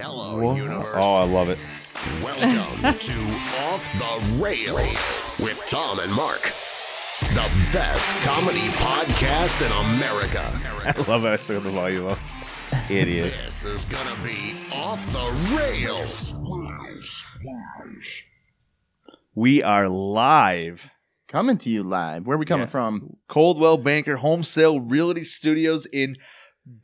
Hello, Whoa. universe. Oh, I love it. Welcome to Off the Rails with Tom and Mark, the best comedy podcast in America. I love it. I took the volume up. Idiot. This is gonna be Off the Rails. We are live. Coming to you live. Where are we coming Yeah. from? Coldwell Banker Home Sale Realty Studios in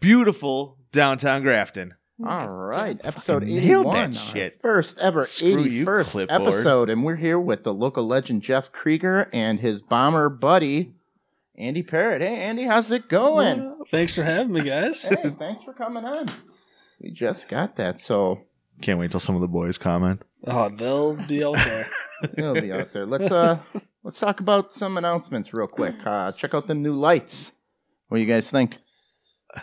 beautiful downtown Grafton. All right, episode Fucking nailed 81. that shit. First ever Screw 81st clipboard. episode. And we're here with the local legend Jeff Krueger and his bomber buddy, Andy Parrott. Hey, Andy, how's it going? Thanks for having me, guys. hey, thanks for coming on. We just got that, so Can't wait till some of the boys comment. Oh, they'll be out there. it'll be out there. Let's uh let's talk about some announcements real quick. Uh check out the new lights. What do you guys think?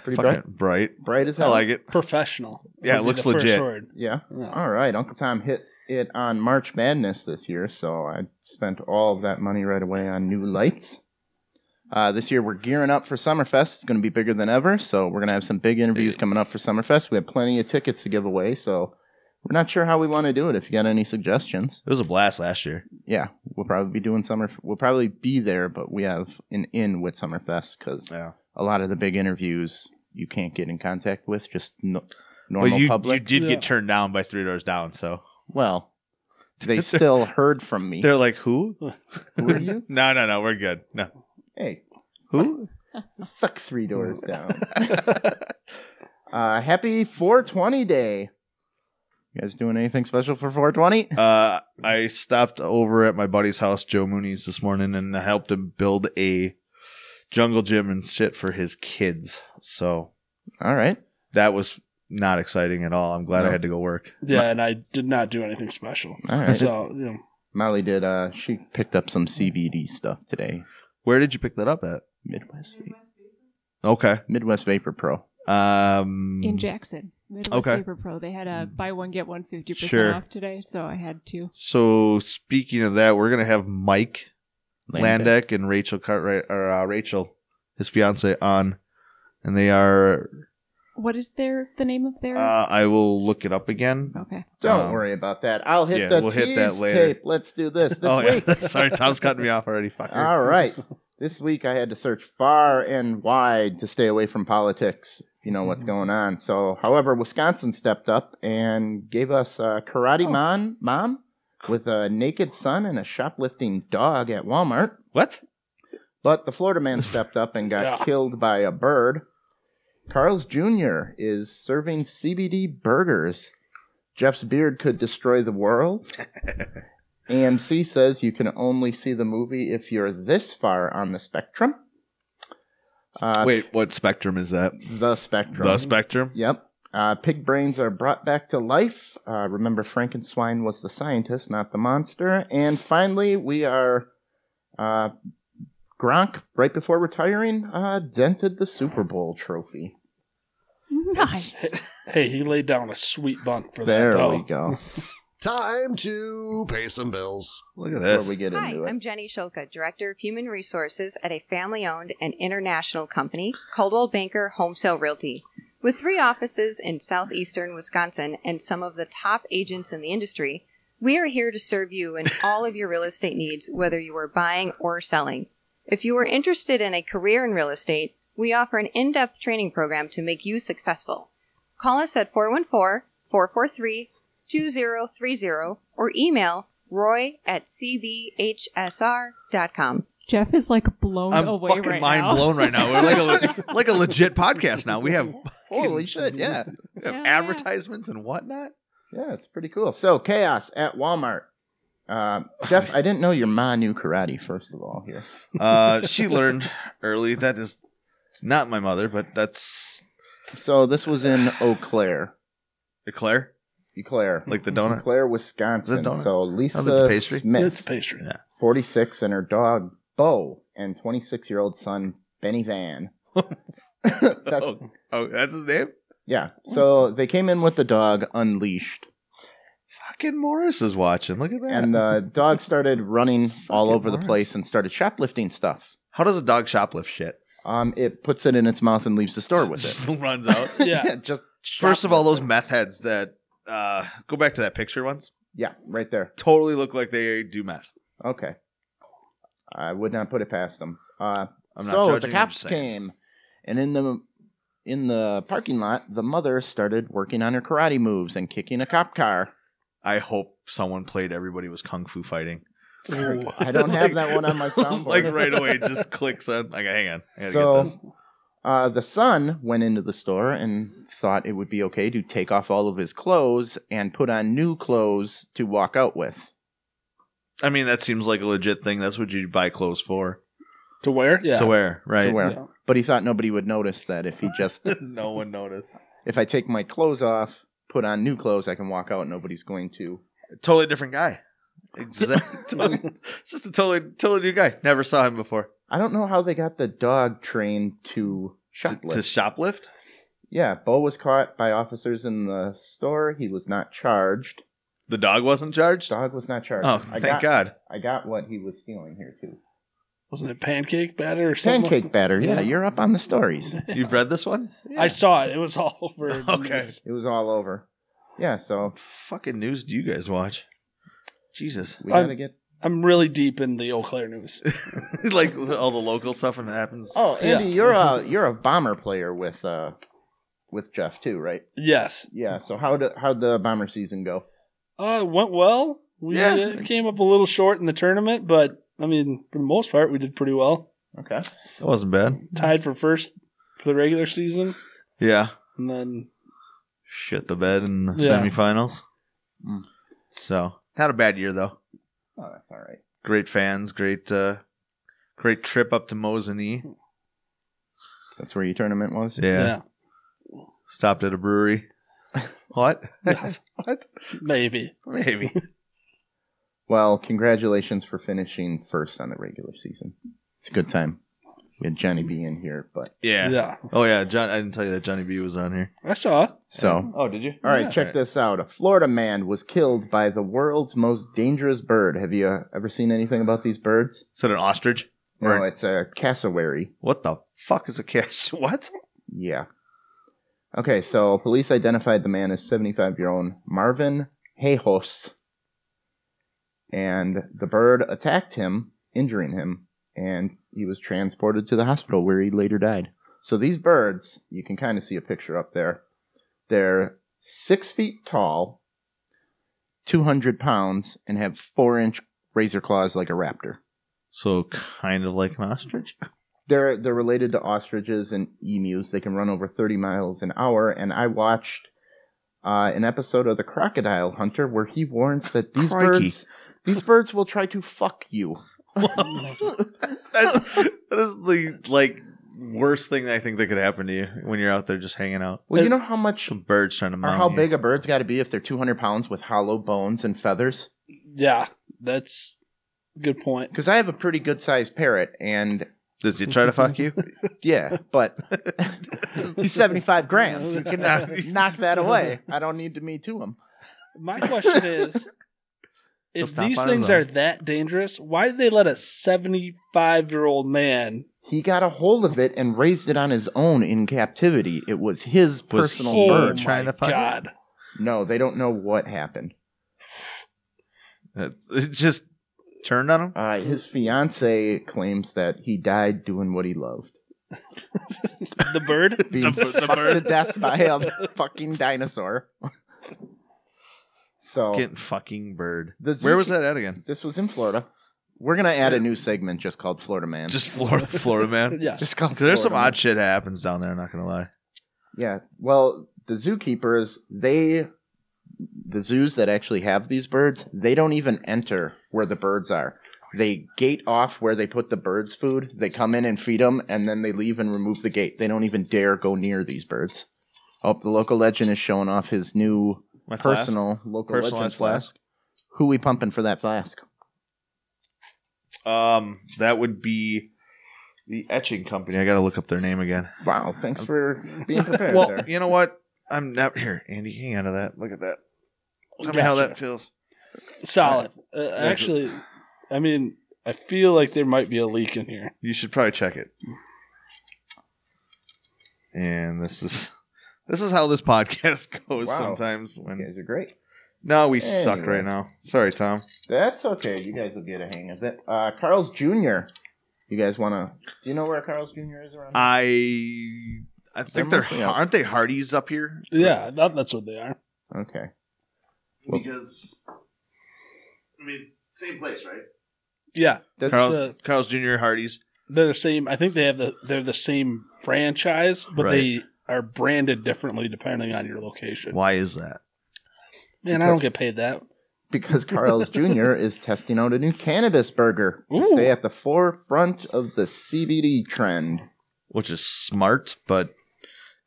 Pretty Fucking bright. Bright as I like it. Professional. Yeah, it Would be looks legit. Yeah. Yeah. All right, Uncle Tom hit it on March Madness this year, so I spent all of that money right away on new lights. Uh, this year we're gearing up for Summerfest. It's going to be bigger than ever, so we're going to have some big interviews coming up for Summerfest. We have plenty of tickets to give away, so we're not sure how we want to do it. If you got any suggestions, It was a blast last year. yeah, we'll probably be doing Summer. We'll probably be there, but we have an in with Summerfest because Yeah. A lot of the big interviews you can't get in contact with just no, normal Well, you, you did Yeah. get turned down by three doors down, so Well, they still heard from me. they're like, "Who? Who are you? No, no, no. We're good. No, Hey, who? fuck three doors down. uh, happy 420 day. You guys doing anything special for 420? Uh, I stopped over at my buddy's house, Joe Mooney's, this morning, and I helped him build a jungle gym and shit for his kids. So All right. that was not exciting at all. I'm glad I had to go work. Yeah, and I did not do anything special. All right. So, you know, Molly did. Uh, she picked up some CBD stuff today. Where did you pick that up at? Midwest, Va- Okay. Midwest Vapor Pro. Um, in Jackson. Midwest okay. Vapor Pro. They had a buy one get one fifty percent Sure. off today, so I had to. so speaking of that, we're gonna have Mike Land Landeck and Rachel Cartwright, or uh, Rachel, his fiance, on, and they are. What is their the name of their? Uh, I will look it up again. okay. Don't Um, worry about that. I'll hit yeah, the we'll tease hit that later. tape. Let's do this this oh week. yeah, sorry, Tom's cutting me off already. Fucker. All right. This week I had to search far and wide to stay away from politics, if you know what's going on. So, however, Wisconsin stepped up and gave us a karate mom, mom with a naked son and a shoplifting dog at Walmart. What? But the Florida man stepped up and got Yeah. killed by a bird. Carl's Jr. is serving CBD burgers. Jeff's beard could destroy the world. AMC says you can only see the movie if you're this far on the spectrum. Uh, Wait, what spectrum is that? the spectrum. The spectrum. Yep. Uh, pig brains are brought back to life. Uh, remember, Frankenstein was the scientist, not the monster. And finally, we are. Uh, Gronk, right before retiring, uh, dented the Super Bowl trophy. Nice. hey, he laid down a sweet bunk for There that. though. we go. Time to pay some bills. Look at Before this. we get Hi, into it. I'm Jenny Shulka, Director of Human Resources at a family owned and international company, Coldwell Banker Home Sale Realty. With three offices in southeastern Wisconsin and some of the top agents in the industry, we are here to serve you in all of your real estate needs, whether you are buying or selling. If you are interested in a career in real estate, we offer an in depth training program to make you successful. Call us at 414 443 2030 or email roy at cbhsr.com. Jeff is like blown I'm away fucking right mind now. blown right now. We're like a like a legit podcast now. We have, Holy shit, yeah. we yeah. advertisements and whatnot. Yeah, it's pretty cool. So, chaos at Walmart. Uh, Jeff, I didn't know your ma knew karate, first of all, here. Uh, she learned early. That is not my mother, but that's So, this was in Eau Claire. Eclair, Eau Claire. like the donut. Eau donut. Claire, Wisconsin. Is it donut? So, Lisa Oh, that's pastry? Smith, It's pastry. Yeah. 46, and her dog, Bo, and 26 year old son, Benny Van. That's, oh, oh, that's his name. yeah. So, they came in with the dog unleashed. Fucking Morris is watching. Look at that. And the dog started running all it, over the place and started shoplifting stuff. How does a dog shoplift shit? Um, it puts it in its mouth and leaves the store with Just it. runs out. Yeah. just First of all, those shoplifting. meth heads that uh, go back to that picture once. Yeah, right there. Totally look like they do meth. Okay. I would not put it past them. Uh, I'm not so judging, the I'm cops saying. came, and in the in the parking lot, the mother started working on her karate moves and kicking a cop car. I hope someone played Everybody Was Kung Fu Fighting. I don't have that one on my soundboard. like right away, it just clicks on. Like, hang on, I gotta So- get this. Uh, the son went into the store and thought it would be okay to take off all of his clothes and put on new clothes to walk out with. I mean, that seems like a legit thing. That's what you buy clothes for. To wear? Yeah. To wear, right? To wear. Yeah. But he thought nobody would notice that if he just no one noticed. if I take my clothes off, put on new clothes, I can walk out. Nobody's going to. Totally different guy. Exactly. it's just a totally, totally new guy. Never saw him before. I don't know how they got the dog trained to To, shoplift. to shoplift? yeah, Bo was caught by officers in the store. He was not charged. The dog wasn't charged. Dog was not charged. Oh, I thank got, God. I got what he was stealing here too. Wasn't it pancake batter or something? Pancake batter. Yeah, Yeah. you're up on the stories. You've read this one? I saw it. It was all over. the Okay. news. It was all over. Yeah, so Fucking news do you guys watch? Jesus. we I'm- gotta get. I'm really deep in the Eau Claire news. like all the local stuff when it happens. Oh, Andy, Yeah. you're a you're a bomber player with uh with Jeff too, right? Yes. Yeah. So how did how'd the bomber season go? Uh, it went well. We Yeah. uh, came up a little short in the tournament, but I mean, for the most part, we did pretty well. Okay. That wasn't bad. Tied for first for the regular season, Yeah. and then Shit the bed in the Yeah. semifinals. Mm. So, not a bad year though. Oh, that's all right. Great fans, great uh great trip up to Mosinee. That's where your tournament was. Yeah. yeah, Stopped at a brewery. what? What? maybe. Maybe. Well, congratulations for finishing first on the regular season. It's a good time. We had Johnny B in here, but Yeah. Yeah, Oh yeah, John I didn't tell you that Johnny B was on here. I saw it. so Oh, did you? all right, Yeah. check this out. A Florida man was killed by the world's most dangerous bird. Have you uh, ever seen anything about these birds? Is that an ostrich? No, Or- it's a cassowary. What the fuck is a cat? What? Yeah. Okay, so police identified the man as 75 year old Marvin Hajos. And the bird attacked him, injuring him, and he was transported to the hospital where he later died. So these birds, you can kind of see a picture up there. They're six feet tall, 200 pounds, and have four inch razor claws like a raptor. So kind of like an ostrich. They're they're related to ostriches and emus. They can run over 30 miles an hour. And I watched uh, an episode of The Crocodile Hunter where he warns that these Crikey. birds these birds will try to fuck you. That's, that is the like worst thing I think that could happen to you when you're out there just hanging out. Well, you know how much Some birds trying to or mount how you. big a bird's got to be if they're 200 pounds with hollow bones and feathers? Yeah, that's a good point. Because I have a pretty good sized parrot, and Does he try to fuck you? yeah, but he's 75 grams. You can knock, knock that away. I don't need to me to him. My question is, He'll if these things are that dangerous, why did they let a seventy-five-year-old man? He got a hold of it and raised it on his own in captivity. It was his Was personal he- bird. trying my to fuck it? No, they don't know what happened. It just turned on him. Uh, his fiance claims that he died doing what he loved. The bird. Being The- the fucked bird. to death by a fucking dinosaur. so Getting fucking bird. the zoo- Where was that at again? This was in Florida. We're gonna add a new segment just called Florida Man. Just Florida, Florida man. Yeah, just called. Because there's some Florida Man. odd shit happens down there. I'm not gonna lie. Yeah. Well, the zookeepers, they, the zoos that actually have these birds, they don't even enter where the birds are. They gate off where they put the birds' food. They come in and feed them, and then they leave and remove the gate. They don't even dare go near these birds. Oh, the local legend is showing off his new My flask? personal local legend Personalized flask. Who we pumping for that flask? Um, that would be the etching company. I got to look up their name again. Wow, thanks for being prepared well, there. you know what? I'm not here, Andy. Hang on to that. Look at that. Tell me how that feels. solid. Uh, actually, I mean, I feel like there might be a leak in here. You should probably check it. And this is This is how this podcast goes Wow. sometimes. You When guys are great. no, we suck Anyway. right now. Sorry, Tom. That's okay. You guys will get a hang of it. Uh, Carl's Jr. You guys want to? Do you know where Carl's Jr. is around? I I They're think they're mostly up. aren't they Hardee's up here? Yeah, that, that's what they are. okay. Because I mean, same place, right? Yeah, That's Carl, uh, Carl's Jr. Hardee's. they're the same. I think they have the they're the same franchise, but they are branded differently depending on your location. Why is that? Man, I don't get paid that. because Carl's Jr. is testing out a new cannabis burger to stay at the forefront of the CBD trend. Which is smart, but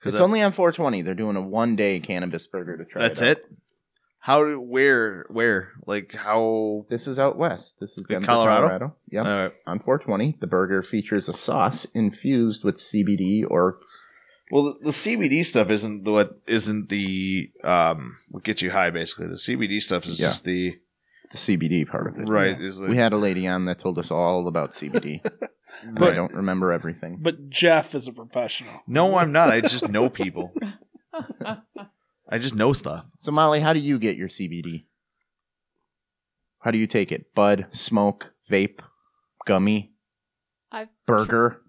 It's only on 420. They're doing a one day cannabis burger to try. that's it. it. How? Where? Where? Like how? This is out west. This is Denver, Colorado? Colorado. Yep. All right. on 420, the burger features a sauce infused with CBD or Well, the, the CBD stuff isn't the- what isn't the um what gets you high. Basically, the CBD stuff is Yeah. just the the CBD part of it. right. Is the, We had a lady on that told us all about CBD. but I don't remember everything. But Jeff is a professional. No, I'm not. I just know people. I just know stuff. So Molly, how do you get your CBD? How do you take it? Bud, smoke, vape, gummy, I've burger,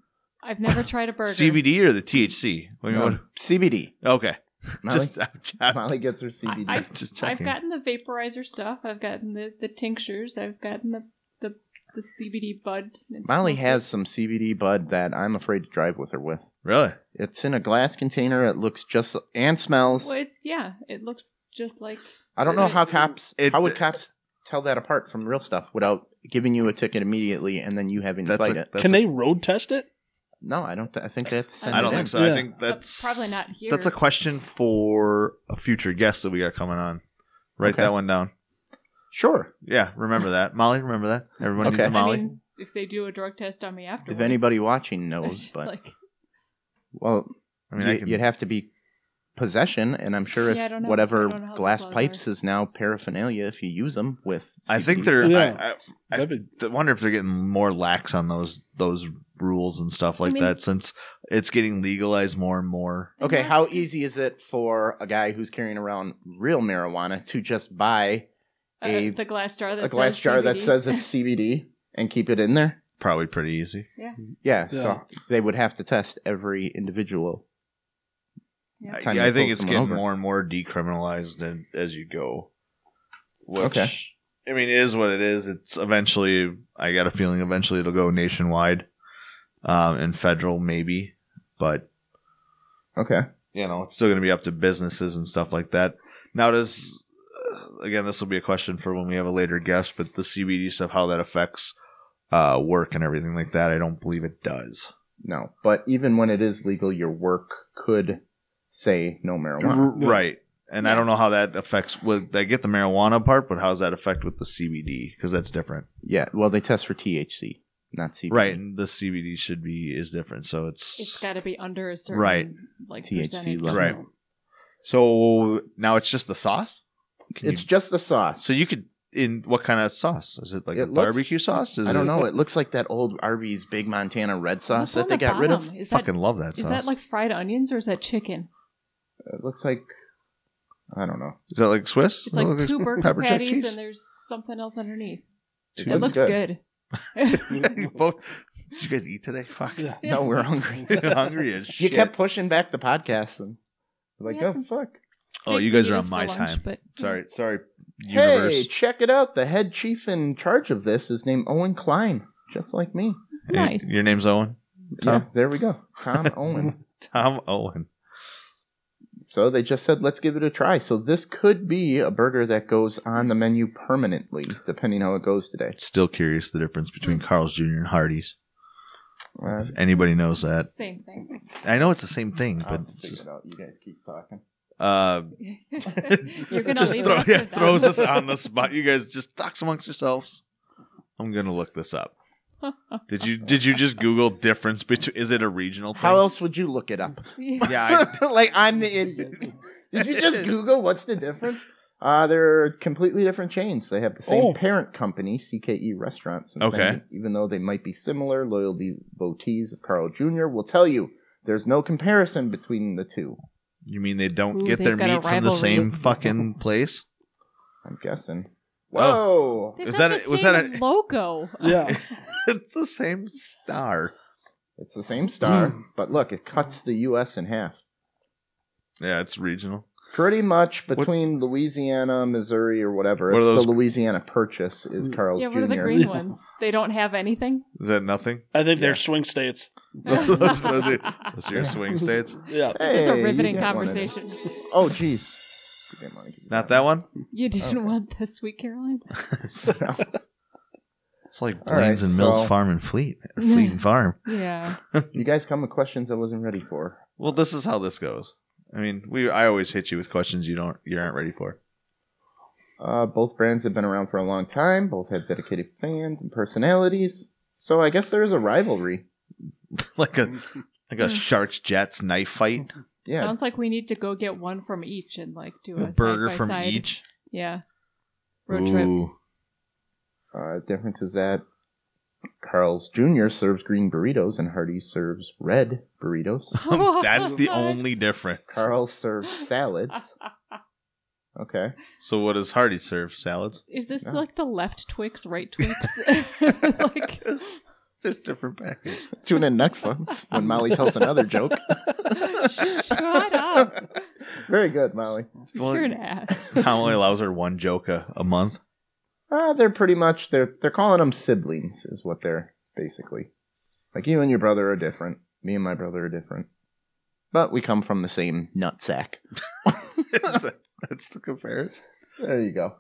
I've never tried a burger. CBD or the THC? What do you want? CBD. Okay. Molly, Just, I'm, I'm Molly gets her CBD. I- just I've gotten the vaporizer stuff. I've gotten the, the tinctures. I've gotten the, the, the CBD bud. Molly has some CBD bud that I'm afraid to drive with her with. really? It's in a glass container. It looks just and smells. Well, it's yeah. It looks just like I don't know how cops. It- how would cops tell that apart from real stuff without giving you a ticket immediately and then you having to fight a- it? Can a- they road test it? No, I don't. Th- I think they have to send I don't in. think so. I think that's probably not here. That's a question for a future guest that we got coming on. Write Okay. that one down. Sure. Yeah, remember that, Molly. Remember that. Everyone Okay. needs a I Molly. mean, if they do a drug test on me afterwards. If anybody watching knows, but like, well, I mean, you, I can, would have to be possession, and I'm sure if Yeah, I don't know. I whatever don't know how the glass laws pipes is now paraphernalia if you use them with. I think they're. Yeah. I, I, I That'd be- wonder if they're getting more lax on those those rules and stuff like mean- that since it's getting legalized more and more. Okay, not- how easy is it for a guy who's carrying around real marijuana to just buy uh, a- the glass jar that a glass says jar that says it's CBD and keep it in there? Probably pretty easy. Yeah, Yeah. so they would have to test every individual. Yeah. I, to I think it's getting over. more and more decriminalized and, as you go. Which, Okay. I mean, it is what it is. It's eventually. I got a feeling eventually it'll go nationwide, um, and federal maybe, but Okay. you know, it's still going to be up to businesses and stuff like that. Now, does uh, again, this will be a question for when we have a later guest, but the CBD stuff, how that affects uh, work and everything like that, I don't believe it does. No, but even when it is legal, your work could say no marijuana. R- right. And I don't know how that affects with I get the marijuana part, but how does that affect with the CBD? Because that's different. Yeah, well, they test for THC, not CBD. Right. And the CBD should be is different. So it's, It's got to be under a certain Right. like THC percentage. level. Right. so now it's just the sauce? Can It's you- just the sauce. so you could in what kind of sauce? Is it like It a looks- barbecue sauce? Is I don't it- know. It looks like that old Arby's Big Montana red sauce that they the got rid of. bottom? Is that, Fucking love that is sauce. Is that like fried onions or is that chicken? It looks like I don't know. Is that like Swiss? It's Does like two Swiss? burger pepper jack patties cheese? and there's something else underneath. It It looks looks good. good. You both. Did you guys eat today? Fuck. Yeah. No, we're hungry. hungry as shit. You kept pushing back the podcast and like, We had oh fuck. Oh, you guys are on my lunch, time. But Sorry, sorry. Hey, check it out. The head chief in charge of this is named Owen Klein, just like me. Hey, Nice. Your name's Owen. Yeah, there we go. Tom Owen. Tom Owen. So they just said, let's give it a try. So this could be a burger that goes on the menu permanently, depending how it goes today. Still curious the difference between Carl's Jr. and Hardee's. Uh, anybody knows that. same thing. I know it's the same thing, I'll but just it out. You guys keep talking. uh, You're gonna just leave throw, it yeah, throws us on the spot. You guys just talk amongst yourselves. I'm gonna look this up. Did you did you just Google difference between? Is it a regional thing? How else would you look it up? Yeah, I, like I'm the idiot. Did you just Google what's the difference? Uh, they're completely different chains. They have the same Oh. parent company, CKE Restaurants. Okay. things. Even though they might be similar, loyal devotees of Carl Jr. will tell you there's no comparison between the two. You mean they don't Ooh, get their they've got a meat from the same fucking place? I'm guessing. Oh. Whoa! They've Is that the a- was same that a- logo? Yeah. it's the same star. It's the same star, hmm. but look, it cuts the U.S. in half. Yeah, it's regional. Pretty much between Louisiana, Missouri, or whatever. What it's are those- the Louisiana Purchase is hmm. Carl's yeah, Jr. what are the green ones? They don't have anything. Is that nothing? I think Yeah. they're swing states. those, those, those are, those are your swing states. Yeah. This is a Hey, you riveting get one of conversation. Oh, jeez. You didn't want to give Not that one. You didn't Okay. want the Sweet Caroline? it's like All right, Blain's and Mills so- Farm and Fleet, Fleet and Farm. Yeah. You guys come with questions I wasn't ready for. Well, this is how this goes. I mean, we I always hit you with questions you don't you aren't ready for. Uh, both brands have been around for a long time. Both have dedicated fans and personalities. So I guess there is a rivalry. like a like a Sharks Jets knife fight. Yeah. Sounds like we need to go get one from each and like do a, A burger side from side. each. Yeah. Road trip. Uh, difference is that Carl's Jr. serves green burritos and Hardee's serves red burritos. That's the only difference. Carl serves salads. Okay. So what does Hardee serve? Salads? Is this Yeah. like the left Twix, right Twix? like, It's a different package. Tune in next month when Molly tells another joke. shut up. Very good, Molly. You're an ass. Tom only allows her one joke a, a month. Uh, they're pretty much they're they're calling them siblings, is what they're basically. Like you and your brother are different. Me and my brother are different, but we come from the same nut sack. That's the comparison. There you go.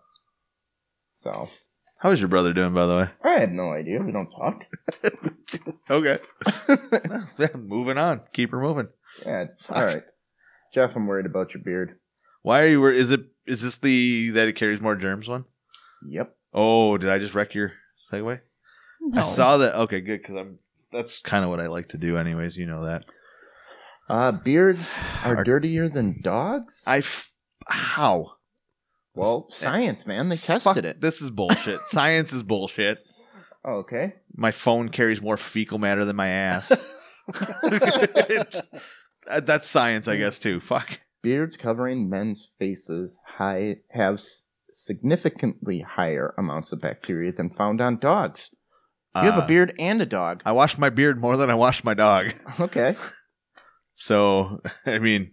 So How is your brother doing, by the way? I have no idea. We don't talk. Okay. yeah, moving on. Keep her moving. yeah. All right, Jeff. I'm worried about your beard. Why are you? wor- Is it? Is this the that it carries more germs one? Yep. Oh, did I just wreck your segue? No. I saw that. Okay, good because I'm. That's kind of what I like to do, anyways. You know that. Uh, beards are Are- dirtier than dogs. I. F- how? Well, science, man. They Fuck, tested it. This is bullshit. Science is bullshit. Oh, okay. My phone carries more fecal matter than my ass. Uh, That's science, I guess, too. Fuck. Beards covering men's faces high have significantly higher amounts of bacteria than found on dogs. You have Uh, a beard and a dog. I wash my beard more than I wash my dog. Okay. So, I mean,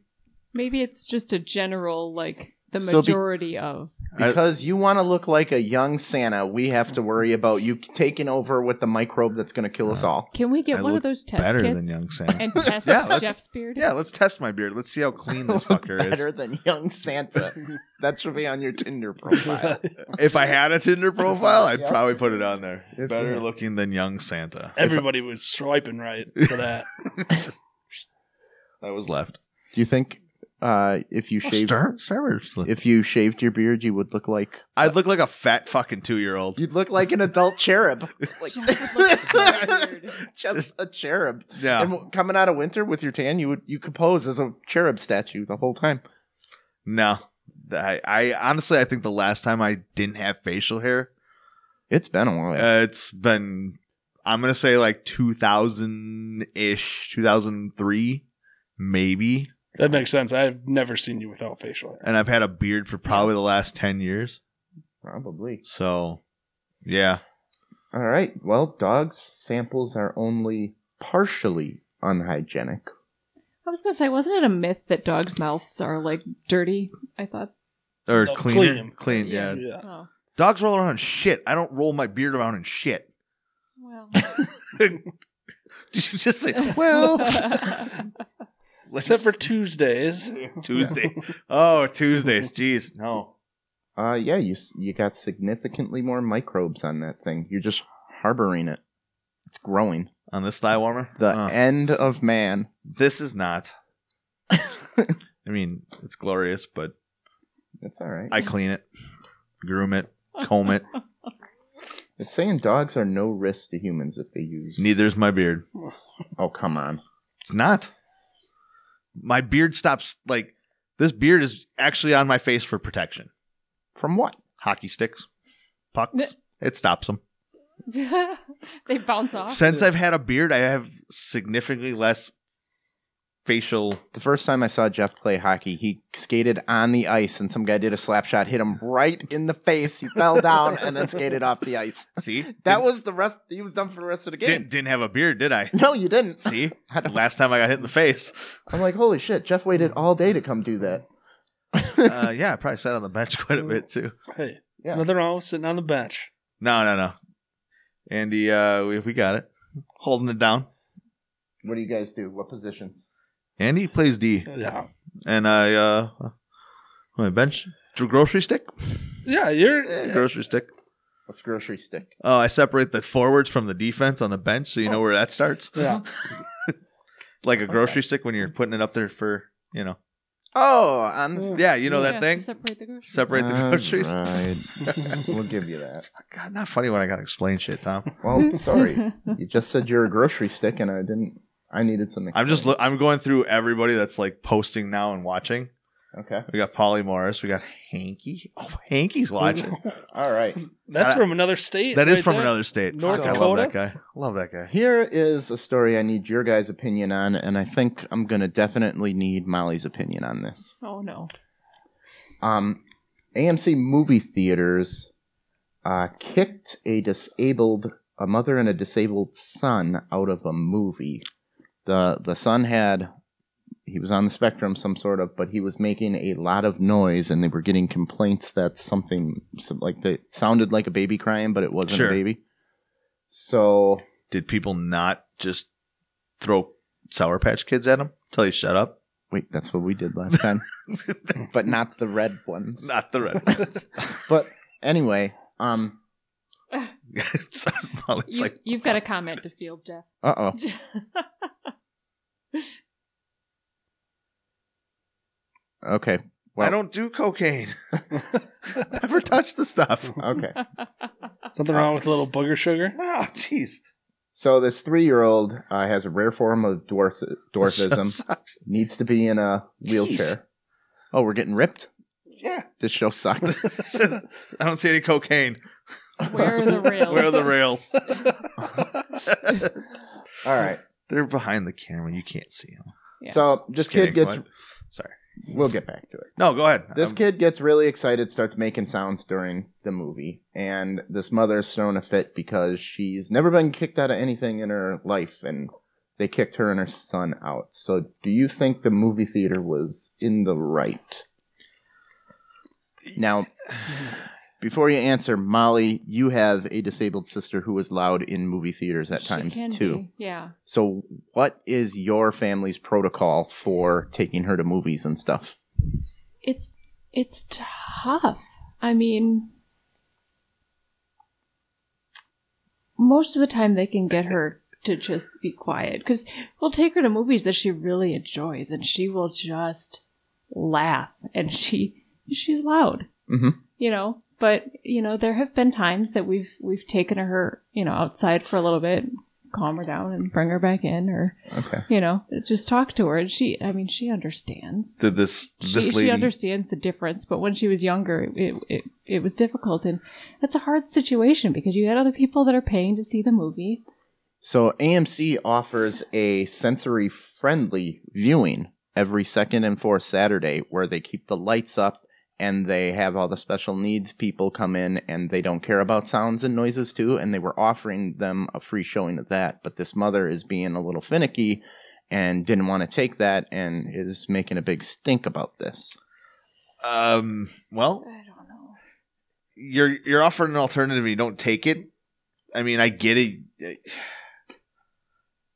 Maybe it's just a general, like, the So be- majority of. Because you want to look like a young Santa, we have to worry about you taking over with the microbe that's going to kill us all. Can we get I one of those test better kits than young Santa and test Yeah, Jeff's beard? yeah, let's test my beard. Let's see how clean this fucker Better is. than young Santa. that should be on your Tinder profile. If I had a Tinder profile, I'd Yeah. probably put it on there. If Better you- looking than young Santa. Everybody was swiping right for that. Just- that was left. Do you think uh, if you Oh, shaved Star, Star Wars. if you shaved your beard, you would look like I'd look like a fat fucking two year old. you'd look like an adult cherub, like Jeff would look so weird. just a cherub. Yeah. And coming out of winter with your tan, you would you could pose as a cherub statue the whole time. No. I, I honestly, I think the last time I didn't have facial hair, It's been a while. uh, it's been, I'm going to say like 2000 ish, 2003, maybe. That makes sense. I've never seen you without facial hair. And I've had a beard for probably the last 10 years. Probably. So, yeah. All right. Well, dogs samples are only partially unhygienic. I was gonna say, wasn't it a myth that dogs' mouths are like dirty? I thought. Or No, cleaner. clean. Clean, yeah. Yeah. Oh, Dogs roll around in shit. I don't roll my beard around in shit. well. Did you just say, well, Except for Tuesdays. Tuesday? Oh, Tuesdays. Jeez, no. Uh, yeah, you you got significantly more microbes on that thing. You're just harboring it. It's growing. On this thigh warmer? The Oh. end of man. This is not. I mean, it's glorious, but It's all right. I clean it, groom it, comb it. It's saying dogs are no risk to humans if they use. Neither's my beard. Oh, come on. It's not. My beard stops, like, this beard is actually on my face for protection. From what? Hockey sticks, pucks, it stops them. they bounce off. Since I've had a beard, I have significantly less facial. The first time I saw Jeff play hockey, he skated on the ice and some guy did a slap shot, hit him right in the face. He fell down and then skated off the ice. See, That was the rest. He was done for the rest of the game. didn't, didn't have a beard, did I? No, you didn't. See, I don't- last time I got hit in the face. I'm like, holy shit, Jeff waited all day to come do that. Uh, yeah, I probably sat on the bench quite a bit too. Hey, Yeah. nothing wrong with sitting on the bench. No, no, no. Andy, uh, we, we got it. Holding it down. What do you guys do? What positions? Andy plays D, Yeah, and I uh, my bench to grocery stick. yeah, you're. Grocery stick. What's grocery stick? Oh, I separate the forwards from the defense on the bench, so you know where that starts. Yeah, Like a grocery stick when you're putting it up there for you know. Oh, on Yeah, you know Yeah, that thing. Separate the groceries. Separate the groceries. Right. we'll give you that. God, not funny when I gotta explain shit, Tom. Well, sorry. You just said you're a grocery stick, and I didn't. I needed something. I'm just lo- I'm going through everybody that's like posting now and watching. okay. We got Polly Morris. We got Hanky. Oh, Hanky's watching. All right. that's Uh, from another state. That is right from there. another state. North Fuck, I love Dakota? that guy. Love that guy. Here is a story I need your guys' opinion on, and I think I'm gonna definitely need Molly's opinion on this. Oh no. Um, AMC movie theaters uh, kicked a disabled, a mother and a disabled son out of a movie. The The son had, he was on the spectrum, some sort of, but he was making a lot of noise, and they were getting complaints that something, some, like the it sounded like a baby crying, but it wasn't Sure. a baby. So Did people not just throw Sour Patch Kids at him? Tell you shut up. wait, that's what we did last time, but not the red ones. Not the red ones. But anyway, um, Polly's You, like, you've got a comment to field, Jeff. uh oh. Okay. Well, I don't do cocaine. Never touch the stuff. Okay. Something wrong with a little booger sugar? Oh, jeez. So this three-year-old uh, has a rare form of dwarf- dwarfism. Sucks. needs to be in a wheelchair. Oh, we're getting ripped. Yeah. This show sucks. I don't see any cocaine. Where are the rails? Where are the rails? All right. They're behind the camera. You can't see them. Yeah. So this kid gets. Sorry. We'll get back to it. No, go ahead. This Um, kid gets really excited, starts making sounds during the movie, and this mother's thrown a fit because she's never been kicked out of anything in her life, and they kicked her and her son out. So, do you think the movie theater was in the right? Now, before you answer, Molly, you have a disabled sister who was loud in movie theaters at She times too. be, Yeah. So, what is your family's protocol for taking her to movies and stuff? It's it's tough. I mean, most of the time they can get her to just be quiet because we'll take her to movies that she really enjoys, and she will just laugh, and she she's loud, Mhm. you know. But you know, there have been times that we've we've taken her, you know, outside for a little bit, calm her down, and bring her back in, or Okay. you know, just talk to her, and she, I mean, she understands Did this she, lady? she understands the difference, but when she was younger, it, it it was difficult, and it's a hard situation because you got other people that are paying to see the movie. So AMC offers a sensory friendly viewing every second and fourth Saturday where they keep the lights up and they have all the special needs people come in and they don't care about sounds and noises too and they were offering them a free showing of that but this mother is being a little finicky and didn't want to take that and is making a big stink about this. um. Well, I don't know. you're you're offering an alternative. You don't take it. I mean, I get it.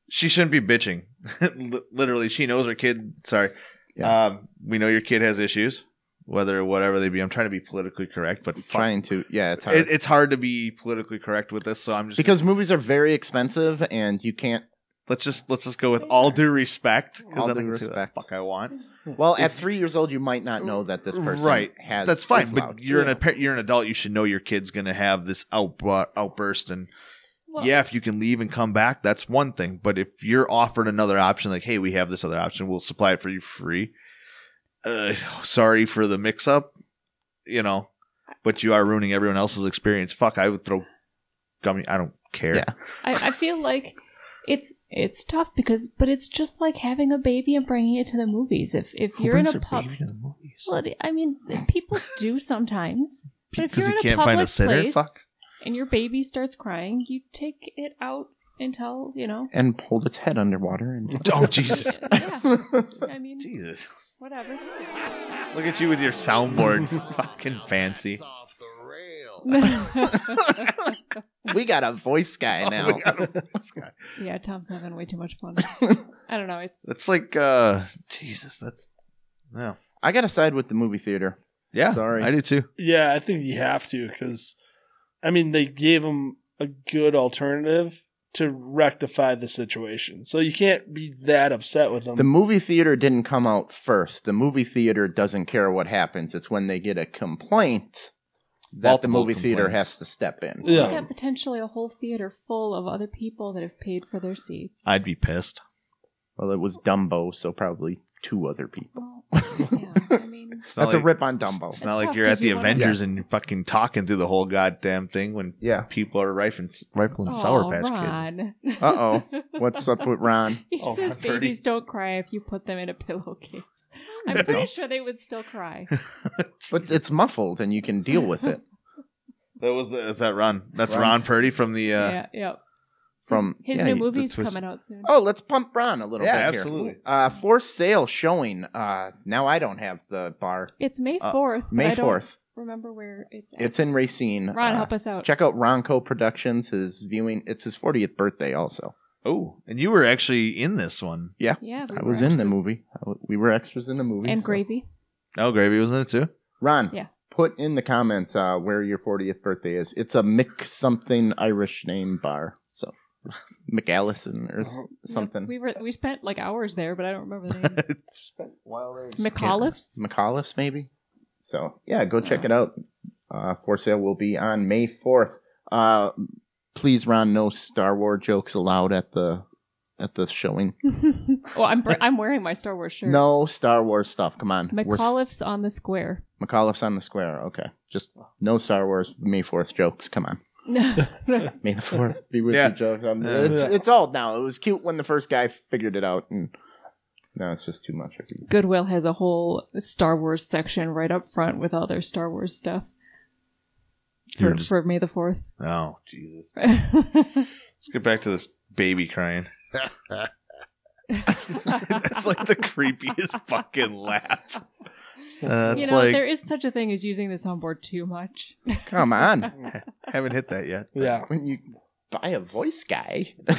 She shouldn't be bitching. Literally, she knows her kid. Sorry. Yeah. Um, we know your kid has issues, whether whatever they be. I'm trying to be politically correct, but fuck, Trying to yeah, it's hard. it, it's hard to be politically correct with this. So I'm just because movies are very expensive and you can't let's just let's just go with all due respect because All I due can what the respect. fuck I want. Well, at three years old, you might not know that this person Right. has. That's fine, but loud. you're Yeah. an you're an adult. You should know your kid's gonna have this outbur- outburst, and Well, yeah, if you can leave and come back, that's one thing. But if you're offered another option, like hey, we have this other option, we'll supply it for you free. Uh, sorry for the mix up, you know, but you are ruining everyone else's experience. Fuck, I would throw gummy. I don't care. Yeah. I, I feel like It's it's tough because, but it's just like having a baby and bringing it to the movies. If if Who you're in a pub, baby to the movies? well, I mean, people do sometimes. But if Because you're in a can't public find a sitter? place Fuck. and your baby starts crying, you take it out until you know. and hold its head underwater and Oh Jesus! yeah, I mean, Jesus! Whatever. Look at you with your soundboard, fucking fancy. Off the rails. we got a voice guy now. We got a- this guy. yeah, Tom's having way too much fun. I don't know. It's That's like uh, Jesus. That's no. I gotta side with the movie theater. Yeah, Sorry. I do too. Yeah, I think you have to because, I mean, they gave him a good alternative to rectify the situation. So you can't be that upset with them. The movie theater didn't come out first. The movie theater doesn't care what happens. It's when they get a complaint that the Multiple movie theater has to step in. you yeah, got potentially a whole theater full of other people that have paid for their seats. I'd be pissed. Well, it was Dumbo, so probably two other people. well, yeah, I mean, It's not That's a like- rip on Dumbo. It's It's not like you're at the you wanna- Avengers and you're fucking talking through the whole goddamn thing when Yeah. people are rifling, rifling Sour Patch Kids. Uh oh. What's up with Ron? He Oh, says Ron Purdy. babies don't cry if you put them in a pillowcase. I'm pretty don't. sure they would still cry. But it's muffled and you can deal with it. That was is that Ron? That's Ron. Ron, Purdy from the. Uh, yeah, yeah. From his, his yeah, new movie's coming out soon. Oh, let's pump Ron a little Yeah, bit here. absolutely. Uh, for sale showing. Uh, now I don't have the bar. It's May Uh, fourth. May fourth. Remember where it's at. It's in Racine. Ron, Uh, help us out. Check out Ronco Productions. His viewing. It's his 40th birthday. Also, Oh, and you were actually in this one. Yeah, we I were was in the movie. I w- We were extras in the movie. And so- gravy. Oh, Gravy was in it too. Ron. Yeah. Put in the comments uh, where your 40th birthday is. It's a Mick something Irish name bar. So McAllison or s- something. Yep, we were we spent like hours there, but I don't remember the name. While McAuliffe's. McAuliffe's maybe. So yeah, go check it out. Uh, for sale will be on May fourth. Uh, please, Ron, no Star Wars jokes allowed at the at the showing. well, I'm br- I'm wearing my Star Wars shirt. No Star Wars stuff. Come on, We're s- McAuliffe's on the square. McAuliffe's on the square. Okay, just no Star Wars May fourth jokes. Come on, May the fourth be with Yeah. you, jokes. Um, Yeah. it's Yeah. it's old now. It was cute when the first guy figured it out, and now it's just too much. Goodwill has a whole Star Wars section right up front with all their Star Wars stuff You were for, just- for May the fourth. Oh, Jesus. Let's get back to this baby crying. That's like the creepiest fucking laugh. Uh, you it's know, like there is such a thing as using the soundboard too much. Come on, I haven't hit that yet. yeah. when you buy a voice guy.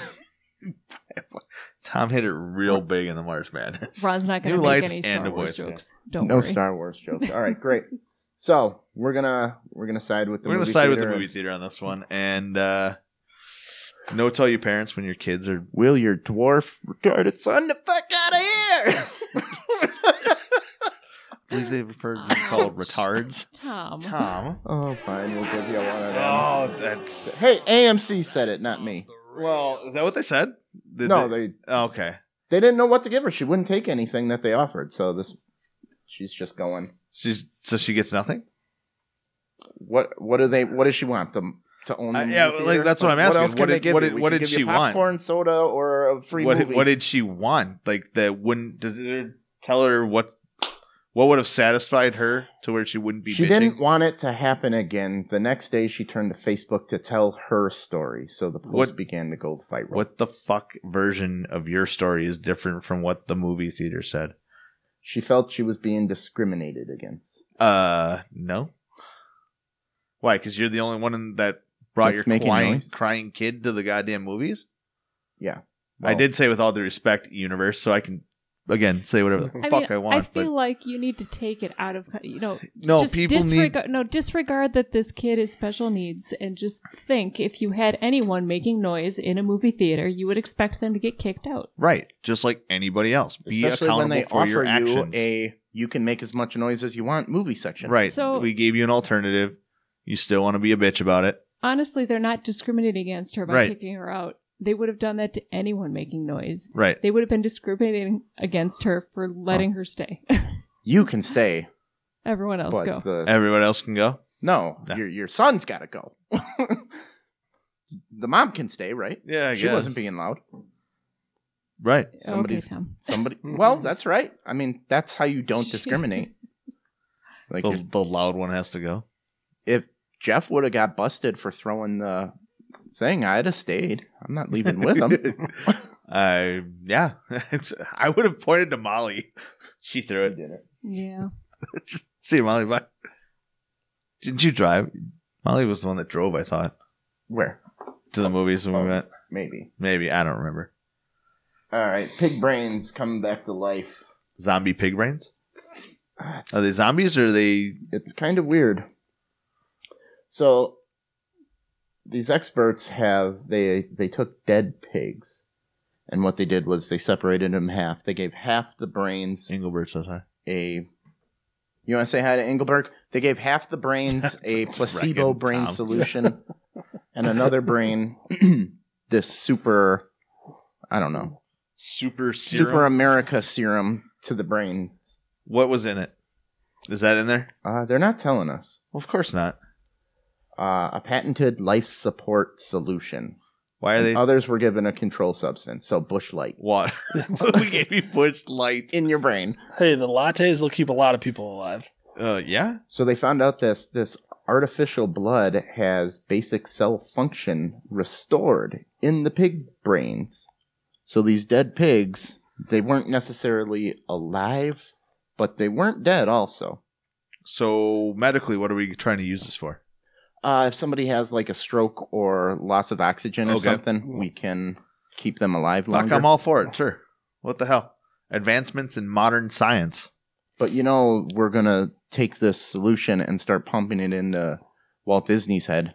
Tom hit it real big in the March Madness. Ron's not going to make any Star Wars voice, yeah. jokes. Don't no worry. Star Wars jokes. All right, great. So we're gonna we're gonna side with the We're gonna movie side with the movie theater on this one, and uh, no, tell your parents when your kids are. Will your dwarf retarded son the fuck out of here? I believe they refer to them called retards. Tom. Tom. oh, fine. We'll give you one of them. Oh, that's Hey, AMC said it, not me. Well, is that what they said? Did no, they- they oh, okay. they didn't know what to give her. She wouldn't take anything that they offered. So this, she's just going. She's so she gets nothing. What what do they? What does she want them to own? The Uh, movie yeah, theater? like, that's what I'm asking. else can What they did- give what you? did- We what can did give you she want? Popcorn, soda, or a free What movie. what did she want? Like that wouldn't does it tell her what what would have satisfied her to where she wouldn't be she bitching? didn't want it to happen again. The next day, she turned to Facebook to tell her story. So the post What- began to go viral. What the fuck version of your story is different from what the movie theater said? She felt she was being discriminated against. Uh, no. Why? Because you're the only one that brought That's your crying, crying kid to the goddamn movies. Yeah. I did say with all due respect, universe, so I can again say whatever the I fuck mean, I want. I feel but like you need to take it out of you know. no, just people need. disregard no disregard that this kid is special needs, and just think if you had anyone making noise in a movie theater, you would expect them to get kicked out. Right, just like anybody else. Be Especially accountable when they for your offer you actions. a you can make as much noise as you want movie section. right. So- we gave you an alternative. You still want to be a bitch about it. Honestly, they're not discriminating against her by Right. kicking her out. They would have done that to anyone making noise. Right. They would have been discriminating against her for letting her stay. You can stay, Everyone else but go. the Everyone else can go. no, No. your your son's got to go. the mom can stay, right? Yeah, I she guess. wasn't being loud. Right. Somebody's okay, Tom. somebody. Well, that's right. I mean, that's how you don't discriminate. Like The, if, the loud one has to go. if Jeff would have got busted for throwing the thing, I'd have stayed. I'm not leaving with him. Uh, yeah. I would have pointed to Molly. She threw it. In it. Yeah. Just see Molly bye. Didn't you drive? Molly was the one that drove, I thought, Where? to the movies when we Oh. went. Maybe. Maybe. I don't remember. All right, pig brains coming back to life. Zombie pig brains? Are they zombies or are they it's kind of weird. So these experts have they they took dead pigs, and what they did was they separated them in half. They gave half the brains Engelbert says hi. a. You want to say hi to Engelbert? They gave half the brains a placebo Reckon, brain Tom. solution, and another brain this super. I don't know. Super serum. Super America serum to the brains. What was in it? Is that in there? Uh, they're not telling us. Well, of course not. Uh, a patented life support solution. Why are they Others were given a control substance, so Busch Light what? we gave you Busch Light. in your brain. Hey, the lattes will keep a lot of people alive. Uh, yeah. So they found out this this artificial blood has basic cell function restored in the pig brains. So these dead pigs, they weren't necessarily alive, but they weren't dead also. So medically, what are we trying to use this for? Uh, if somebody has like a stroke or loss of oxygen or Okay. something, we can keep them alive Fuck, longer. I'm all for it. Sure. What the hell? Advancements in modern science. But you know, we're gonna take this solution and start pumping it into Walt Disney's head.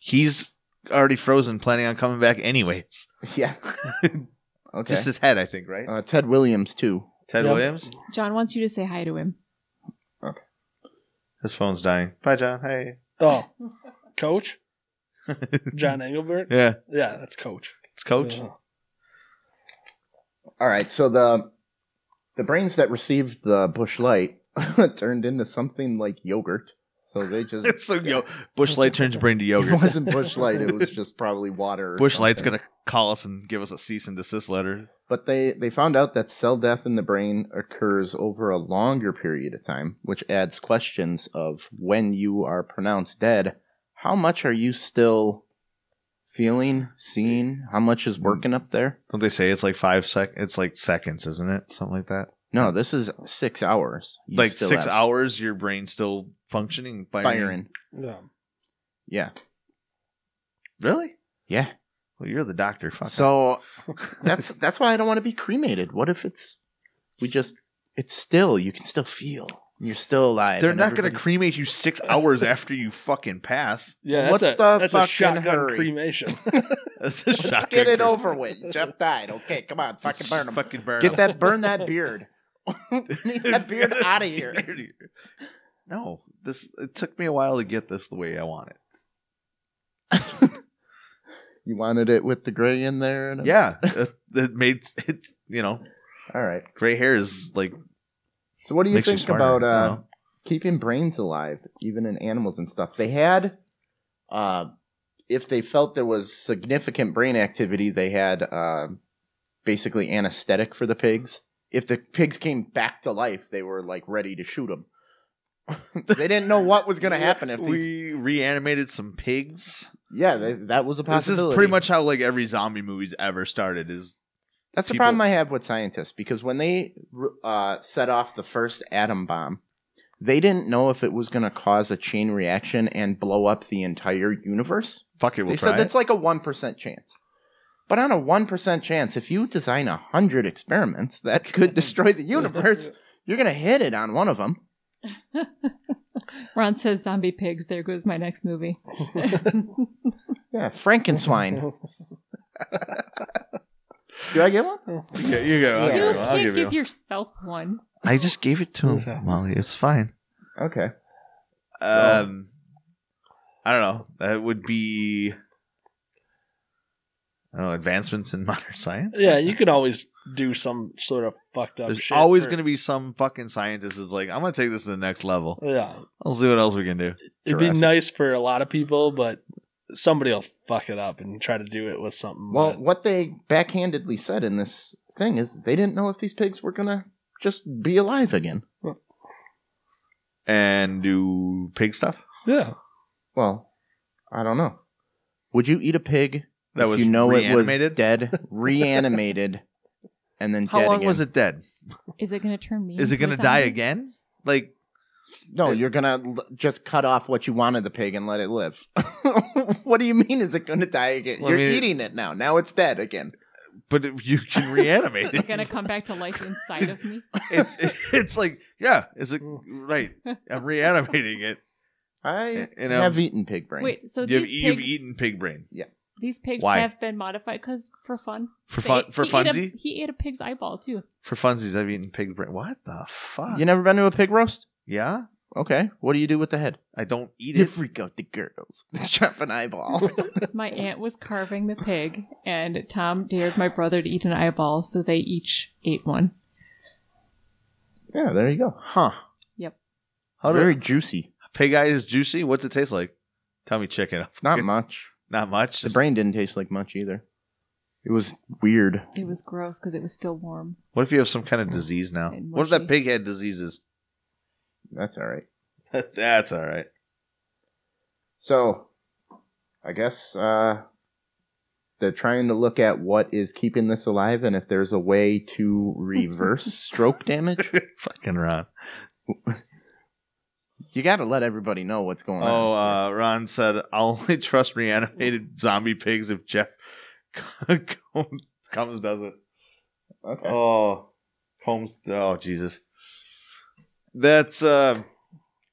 He's already frozen, planning on coming back anyways. Yeah. okay. Just his head, I think, right? uh, Ted Williams too. Ted Yep. Williams. John wants you to say hi to him. His phone's dying. Bye, John. Hey. Oh, Coach John Engelbert. Yeah, Yeah, that's Coach. it's Coach. Yeah. All right. So the the brains that received the Busch Light turned into something like yogurt. So they just It's so yo. Busch Light turns your brain to yogurt. it wasn't Busch Light. It was just probably water. or Busch Light's gonna call us and give us a cease and desist letter. But they they found out that cell death in the brain occurs over a longer period of time, which adds questions of when you are pronounced dead, how much are you still feeling, seeing? How much is working up there? Don't they say it's like five sec? It's like seconds, isn't it? Something like that. No, this is six hours. You like still six have hours, your brain's still functioning. Firing. firing. Yeah. Yeah, Really? yeah. Well, you're the doctor. Fuck. So that's that's why I don't want to be cremated. What if it's we just it's still you can still feel you're still alive. they're not going to cremate you six hours after you fucking pass. Yeah, What's that's a, the that's a fucking shotgun hurry? cremation. That's a Let's shotgun get it crem- over with. Jeff died. Okay, come on, fucking burn him. Fucking burn Get 'em. that burn that beard. Need that beard out of here. No, this it took me a while to get this the way I want it. You wanted it with the gray in there. And Yeah, it, it made it. You know, All right. gray hair is like So, what do you makes you think smarter, about you uh, know? keeping brains alive, even in animals and stuff? They had, uh, if they felt there was significant brain activity, they had uh, basically anesthetic for the pigs. If the pigs came back to life, they were like ready to shoot them. they didn't know what was going to happen if these. we reanimated some pigs. Yeah, they, that was a possibility. This is pretty much how like every zombie movie's ever started. Is That's the problem I have with scientists because when they uh, set off the first atom bomb, they didn't know if it was going to cause a chain reaction and blow up the entire universe. fuck it. We'll they said that's it. like a 1% chance. But on a 1% chance, if you design a 100 experiments that could destroy the universe, you're going to hit it on one of them. Ron says zombie pigs. There goes my next movie. Yeah, Frankenswine. Do I get one? You go. You go. I'll Yeah. give you you. I'll can't give give you. yourself one. I just gave it to him. Molly. It's fine. Okay. Um, I don't know. That would be. I know advancements in modern science. yeah, you could always do some sort of fucked up There's shit. always for- going to be some fucking scientist that's like, I'm going to take this to the next level. Yeah, I'll see what else we can do. it'd be nice for a lot of people, but somebody will fuck it up and try to do it with something. Well, but- what they backhandedly said in this thing is they didn't know if these pigs were gonna just be alive again. And do pig stuff? yeah, Well, I don't know. Would you eat a pig That if was you know it was reanimated? dead, reanimated, and then How dead long again? was it dead? Is it going to turn me? Is it going to die again? Like, No, you're gonna l- just cut off what you wanted the pig and let it live. what do you mean? Is it gonna die again? Well, you're mean- eating it now. Now it's dead again. but if you can reanimate Is it it. going to come back to life inside of me? it's, it's like, yeah, is it right? I'm reanimating it. I You know, have eaten pig brain. Wait, so You've, these you've eaten pig brain these pigs Why? have been modified because for fun. for They fun ate- for he ate a- funsy. he ate a pig's eyeball too. For funsies, I've eaten pig brain. What the fuck? You never been to a pig roast? yeah, Okay. What do you do with the head? I don't eat You it. freak out the girls. Chop an eyeball. My aunt was carving the pig, and Tom dared my brother to eat an eyeball, so they each ate one. yeah, there you go. Huh. Yep. How do Very juicy. pig eye is juicy? What's it taste like? Tell me, chicken. Not much. Not much. The brain didn't taste like much either. It was weird. It was gross because it was still warm. What if you have some kind of disease now? And What if that mushy. pig had diseases? That's all right. That's all right. So, I guess uh, they're trying to look at what is keeping this alive and if there's a way to reverse stroke damage. Fucking Ron. You got to let everybody know what's going Oh, on. uh, Ron said, I'll only trust reanimated zombie pigs if Jeff Combs Combs does it. okay. Oh, Combs. Oh, Jesus. That's, uh,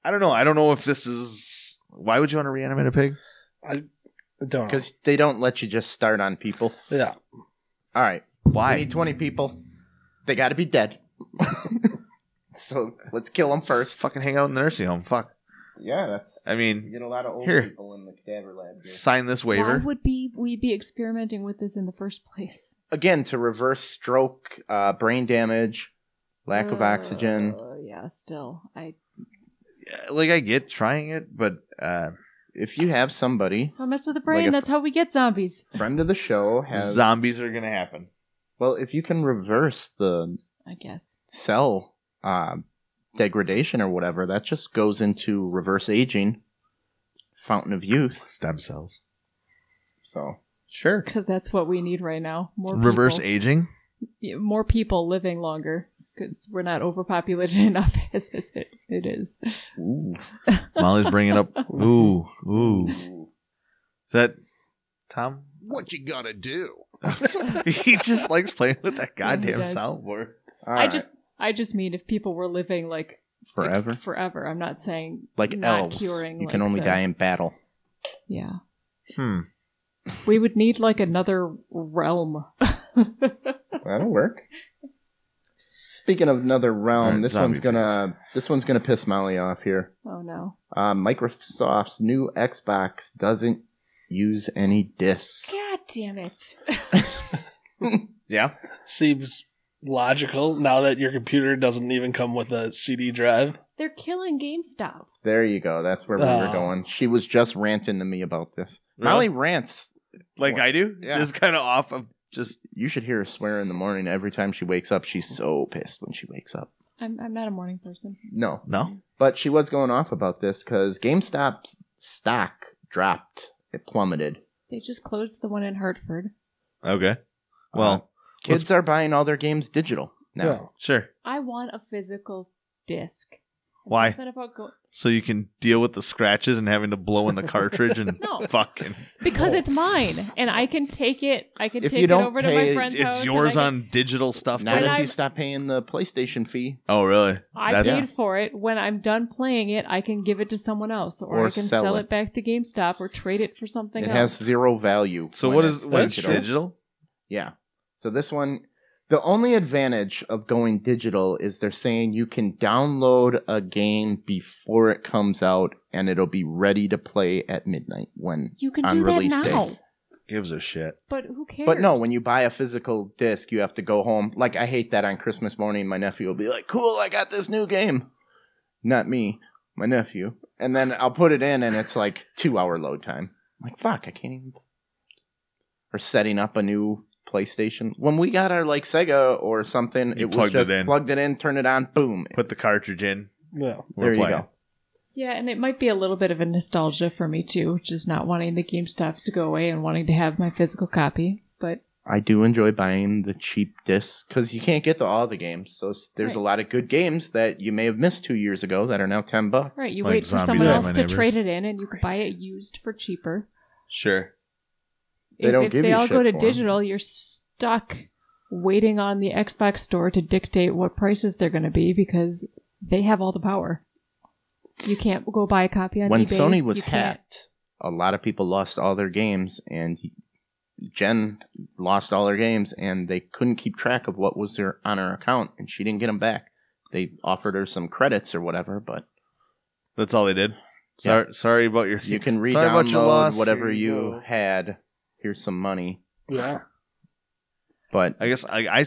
I don't know. I don't know if this is. Why would you want to reanimate a pig? I don't. Because they don't let you just start on people. yeah, All right. Why? We need 20 people. They got to be dead. so let's kill him first. fucking hang out in the nursing home. Fuck. Yeah, that's. I mean, You mean, get a lot of old Here. people in the cadaver lab. Here. sign this waiver. Why would be we be experimenting with this in the first place? Again, to reverse stroke, uh, brain damage, lack of oxygen. Uh, yeah, still, I Like, I get trying it, but, uh, If you have somebody, don't mess with the brain. a- That's how we get zombies. friend of the show has. zombies are going to happen. well, if you can reverse the I guess. cell uh, degradation or whatever, that just goes into reverse aging, fountain of youth. Stem cells. So Sure. Because that's what we need right now. More Reverse people. aging? Yeah, more people living longer because we're not overpopulated enough as, as it, it is. ooh. Molly's bringing up. Ooh, ooh. Is that Tom? What you gotta do? he just likes playing with that goddamn does. soundboard. All I right. just, I just mean if people were living like ex- forever forever. I'm not saying like not elves. curing. you can only the- die in battle. Yeah, Hmm. we would need like another realm. That'll work. Speaking of another realm, Alright, this zombie one's gonna this one's gonna piss Molly off here. oh no! Uh, Microsoft's new Xbox doesn't use any discs. God damn it! Yeah. seems logical now that your computer doesn't even come with a CD drive. They're killing GameStop. There you go. That's where we were Oh. going. She was just ranting to me about this. Really? Molly rants. Like I do? Yeah. Just kind of off of just. You should hear her swear in the morning. Every time she wakes up, she's so pissed when she wakes up. I'm I'm not a morning person. No, No? but she was going off about this because GameStop's stock dropped. It plummeted. They just closed the one in Hartford. Okay. Well, Kids are buying all their games digital now. Yeah. sure. I want a physical disc. And Why? Something about go- So you can deal with the scratches and having to blow in the cartridge and No. fucking. because it's mine, and I can take it. I can If take you it don't over to pay- my friend's house. It's and yours I can- on digital stuff Not too. if I- you stop paying the PlayStation fee Oh, really? I That's paid for it. When I'm done playing it, I can give it to someone else, or, Or I can sell sell, it. it. back to GameStop or trade it for something else. It else. has zero value. so. when What is it's what is digital. digital? Yeah. So this one, the only advantage of going digital is they're saying you can download a game before it comes out and it'll be ready to play at midnight when you can on do that release now, day. Gives a shit. but who cares? But no, when you buy a physical disc, you have to go home. Like I hate that on Christmas morning, my nephew will be like, "Cool, I got this new game." Not me, my nephew. And then I'll put it in, and it's like two hour load time. like, fuck, I can't even. Or setting up a new PlayStation. When we got our like Sega or something, You it was plugged it just in. plugged it in, turned it on, boom. Put the cartridge in. Yeah. We're there you go. Yeah, and it might be a little bit of a nostalgia for me too, just not wanting the GameStops to go away and wanting to have my physical copy. But I do enjoy buying the cheap discs because you can't get to all the games. So s- there's a Right. lot of good games that you may have missed two years ago that are now ten bucks. right, you Like wait for Zombies someone Ate else to Neighbors. trade it in, and you can buy it used for cheaper. Sure. They if don't if give they you all go to for 'em. digital, you're stuck waiting on the Xbox store to dictate what prices they're going to be because they have all the power. You can't go buy a copy on when eBay. Sony was You can't- hacked, a lot of people lost all their games, and Jen lost all her games, and they couldn't keep track of what was there on her account, and she didn't get them back. They offered her some credits or whatever, but That's all they did. Sorry, sorry about your. you can Sorry about your re-download loss. whatever Here you you go. had. Here's some money, Yeah. but I guess I, I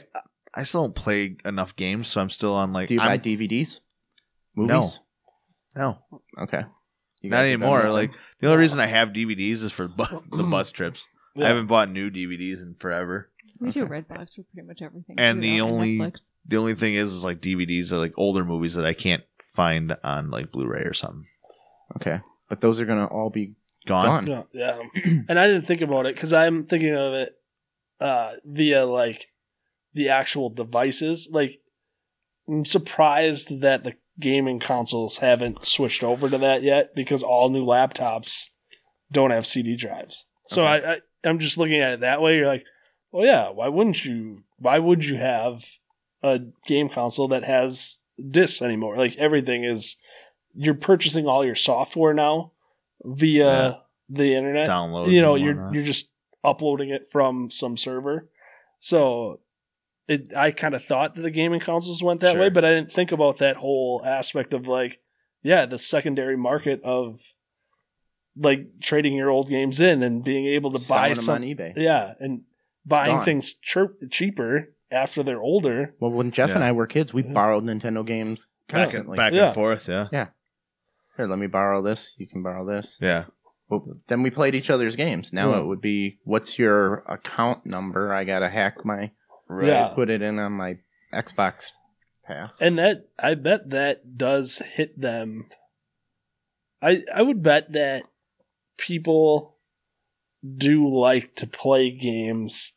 I still don't play enough games, so I'm still on like. do you buy I'm- DVDs? No. Movies? no, Okay. You not guys have anymore. with Like them? the only reason I have DVDs is for bu- the bus trips. Yeah. I haven't bought new DVDs in forever. We do Okay. Redbox for pretty much everything. And too, the though, only- Netflix. The only thing is, is like DVDs are like older movies that I can't find on like Blu-ray or something. okay, but those are gonna all be Gone. gone. Yeah, yeah. and I didn't think about it because I'm thinking of it uh, via like the actual devices. Like, I'm surprised that the gaming consoles haven't switched over to that yet because all new laptops don't have CD drives. So Okay. I, I, I'm just looking at it that way. You're like, well, yeah. Why wouldn't you? Why would you have a game console that has discs anymore? Like everything is, you're purchasing all your software now via Yeah. the internet. Download. you know, you're whatnot. you're just uploading it from some server. So it I kind of thought that the gaming consoles went that Sure. way, but I didn't think about that whole aspect of like, yeah, the secondary market of like trading your old games in and being able to Selling buy them some on eBay. yeah, and buying things chirp, cheaper after they're older. Well, when Jeff and I were kids, we Yeah. borrowed Nintendo games back, and, constantly. back Yeah. and forth. Yeah. Here, let me borrow this. You can borrow this. Yeah. Well, then we played each other's games. Now Yeah. it would be, what's your account number? I gotta hack my, Right. Yeah. put it in on my Xbox Pass. And that I bet that does hit them. I I would bet that people do like to play games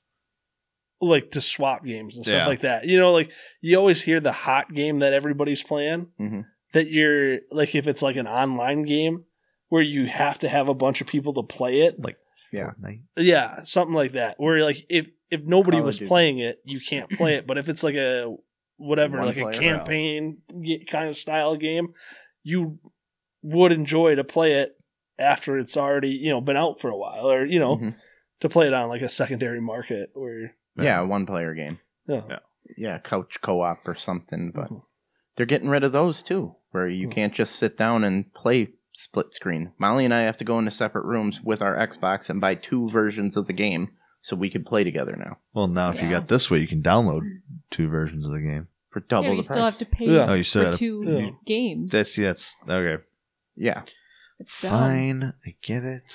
like to swap games and stuff Yeah. like that. You know, like you always hear the hot game that everybody's playing Mhm. That you're like if it's like an online game where you have to have a bunch of people to play it. Like yeah. Yeah, something like that. Where like if if nobody Call was playing it, you can't play it. But if it's like a whatever, One like a campaign ge- kind of style game, you would enjoy to play it after it's already you know been out for a while, or you know Mhm. to play it on like a secondary market or Yeah, one player game. yeah, Yeah. Yeah, couch co op or something. But Mhm. they're getting rid of those too, where you Mhm. can't just sit down and play split screen. Molly and I have to go into separate rooms with our Xbox and buy two versions of the game so we can play together now Well, now if you Yeah. got this way, you can download two versions of the game. for double yeah, the you price. still have to pay Yeah. Oh, you still for gotta- two Yeah. games. That's that's okay. Yeah. It's dumb. Fine, I get it.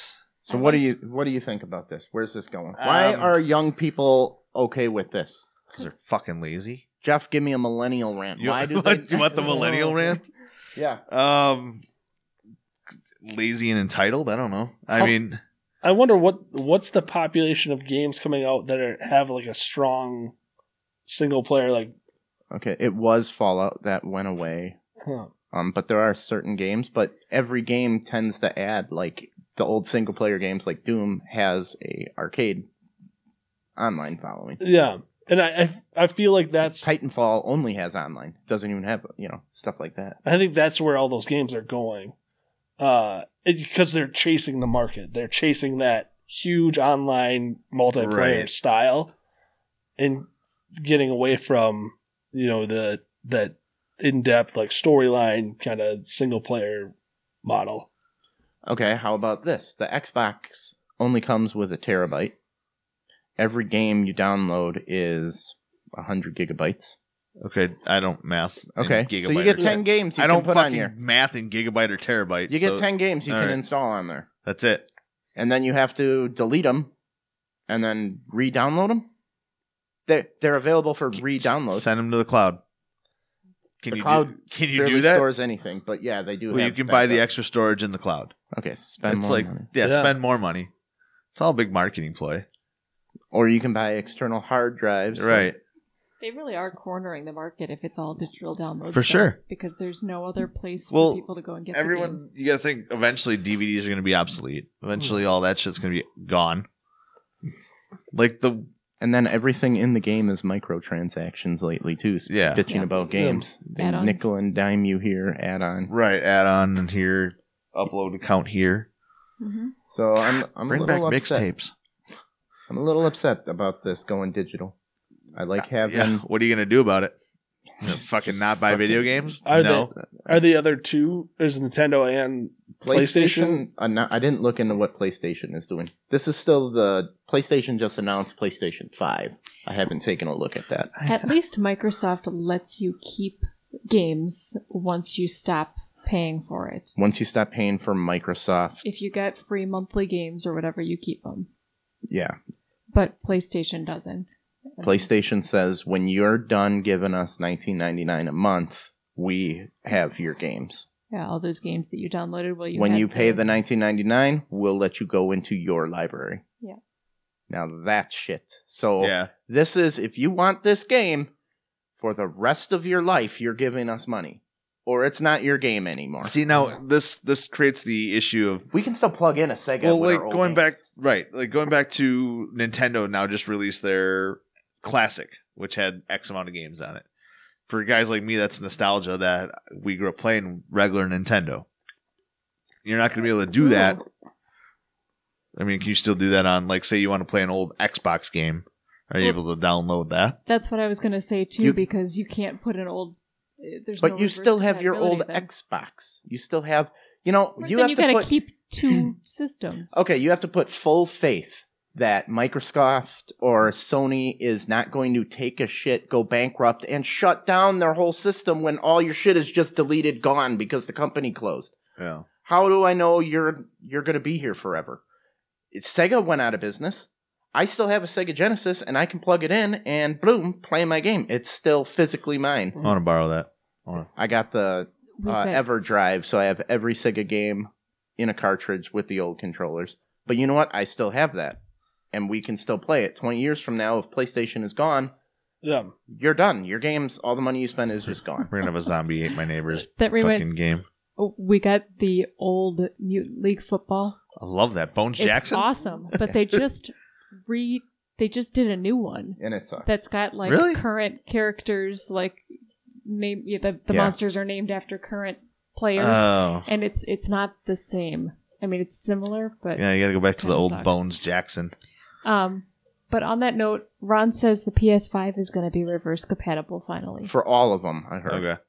So I what do liked- you what do you think about this? Where's this going? Why Um, are young people okay with this? Because they're fucking lazy. Jeff, give me a millennial rant. You, Why do what- they? you want the millennial rant? Yeah. Um, lazy and entitled. I don't know. I How- mean, I wonder what what's the population of games coming out that are, have like a strong single player like. Okay. It was Fallout that went away. Huh. Um, but there are certain games, but every game tends to add like the old single player games like Doom has a arcade online following. Yeah, and I, I I feel like that's Titanfall only has online. Doesn't even have you know stuff like that. I think that's where all those games are going, uh, it- because they're chasing the market. They're chasing that huge online multiplayer Right. style, and getting away from you know the that in depth like storyline kind of single player model. Okay, how about this? The Xbox only comes with a terabyte. Every game you download is 100 gigabytes. okay, I don't math. in Okay, so you gigabyte get or- 10 games you I don't can put fucking on your. math in gigabyte or terabyte. You get so 10 games you all can right. install on there. That's it. and then you have to delete them and then re-download them. They're they're available for re-download. Send them to the cloud. Can the you cloud do, can you barely do that? stores anything, but yeah, they do. Well, you have can buy the backup. extra storage in the cloud. Okay, so spend it's more like money. yeah, Yeah. spend more money. It's all a big marketing ploy, or you can buy external hard drives. right? They really are cornering the market if it's all digital downloads. For sure. because there's no other place Well, for people to go and get the game. Everyone, you got to think. Eventually, DVDs are going to be obsolete. Eventually, all that shit's going to be gone. Like the And then everything in the game is microtransactions lately too. s- Yeah. bitching Yeah. about games. They nickel and dime you here, add on. right add-on and here, upload account here. hmm So I'm I'm Bring a back little upset. mixtapes. I'm a little upset about this going digital. I like having Yeah. What are you going to do about it? Fucking not buy video games? Are no. Are the other two? There's Nintendo and PlayStation. uh, no- I didn't look into what PlayStation is doing. This is still the PlayStation just announced PlayStation Five. I haven't taken a look at that. At least Microsoft lets you keep games once you stop paying for it. Once you stop paying for Microsoft, If you get free monthly games or whatever, you keep them. yeah, But PlayStation doesn't. PlayStation says when you're done giving us 19.99 a month, we have your games. Yeah, all those games that you downloaded while you when you pay the 19.99, we'll let you go into your library. Yeah. Now that's shit. So Yeah. this is if you want this game for the rest of your life, you're giving us money, or it's not your game anymore. See now this this creates the issue of we can still plug in a Sega. well, with like our old going games. back right, like going back to Nintendo now just released their classic, which had X amount of games on it. For guys like me, that's nostalgia that we grew up playing regular Nintendo. You're not going to be able to do that. I mean, can you still do that on, like, say you want to play an old Xbox game? Are you Well- able to download that? That's what I was going to say too, You- because you can't put an old. There's But no you still have your old then. Xbox. You still have, you know, Right, you then have you to gotta put. keep two systems. Okay, you have to put full faith that Microsoft or Sony is not going to take a shit, go bankrupt, and shut down their whole system when all your shit is just deleted, gone because the company closed. Yeah. How do I know you're you're going to be here forever? Sega went out of business. I still have a Sega Genesis, and I can plug it in and boom, play my game. It's still physically mine. I want to borrow that. I I got the We've uh, EverDrive, so I have every Sega game in a cartridge with the old controllers. But you know what? I still have that, and we can still play it. Twenty years from now, if PlayStation is gone, Yeah. you're done. Your games, all the money you spent is just gone. We're going to have a zombie ate my neighbor's That reminds. fucking game. oh, We got the old Mutant League football. I love that. Bones It's Jackson? awesome, but they just re they just did a new one And it sucks. that's got like Really? current characters, like name yeah, the the Yeah. monsters are named after current players, Oh. and it's it's not the same. I mean, it's similar, but Yeah, you got to go back to the old sucks. Bones Jackson. um. But on that note, Ron says the PS5 is going to be reverse compatible finally, For all of them, I heard. Okay.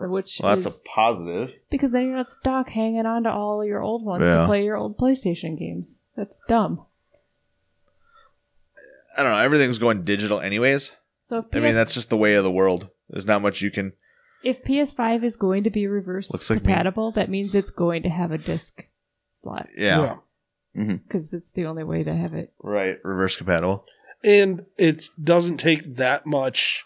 which Well, that's is a positive. because then you're not stuck hanging on to all your old ones to play your old PlayStation games. That's dumb. I don't know. Everything's going digital, anyways. So if I mean, that's just the way of the world. There's not much you can. If PS5 is going to be reverse Looks like me. compatible, that means it's going to have a disc slot Yeah. Mm-hmm. because it's the only way to have it. Right. Reverse compatible. And it doesn't take that much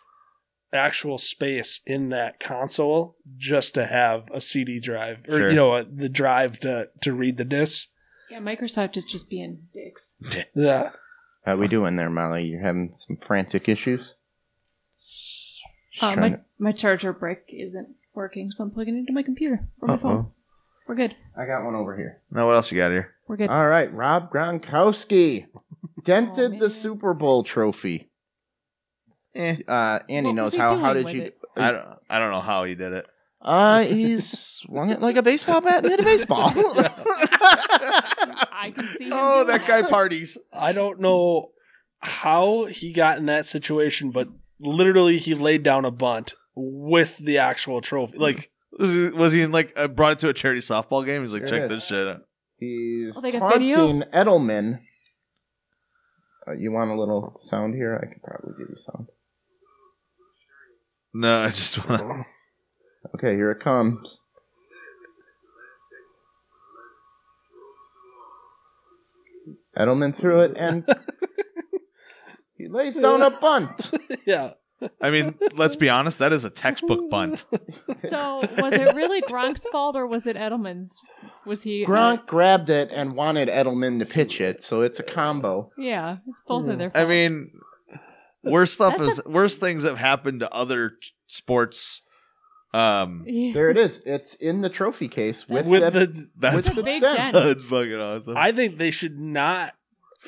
actual space in that console just to have a CD drive or Sure. you know a, the drive to to read the disc. Yeah, Microsoft is just being dicks. Yeah. How we doing there, Molly? You're having some frantic issues? Uh, my to- my charger brick isn't working, so I'm plugging it into my computer or my Uh-oh. phone. We're good. I got one over here. Now, what else you got here? We're good. All right, Rob Gronkowski dented Oh, the. Super Bowl trophy. Eh. Uh, Andy What knows how. How did you? it? I don't. I don't know how he did it. Uh, he swung it like a baseball bat and hit a baseball. I can see. Him Oh, that guy parties. I don't know how he got in that situation, but literally he laid down a bunt with the actual trophy. Like Was he, was he in like? I brought it to a charity softball game. He's like, check is. this shit out. He's Oh, they got video? taunting Edelman. Uh, you want a little sound here? I could probably give you sound. No, I just want to. Okay, here it comes. Edelman threw it, and he lays down a bunt. yeah. I mean, let's be honest. That is a textbook bunt. So was it really Gronk's fault or was it Edelman's? Was he uh, Gronk grabbed it and wanted Edelman to pitch it, so it's a combo. yeah, it's both of their. fault. I mean, worse stuff That's is worse things have happened to other sports. Um, Yeah. There it is. It's in the trophy case with, With the, the, that's with It's the big dent. dent. that's fucking awesome. I think they should not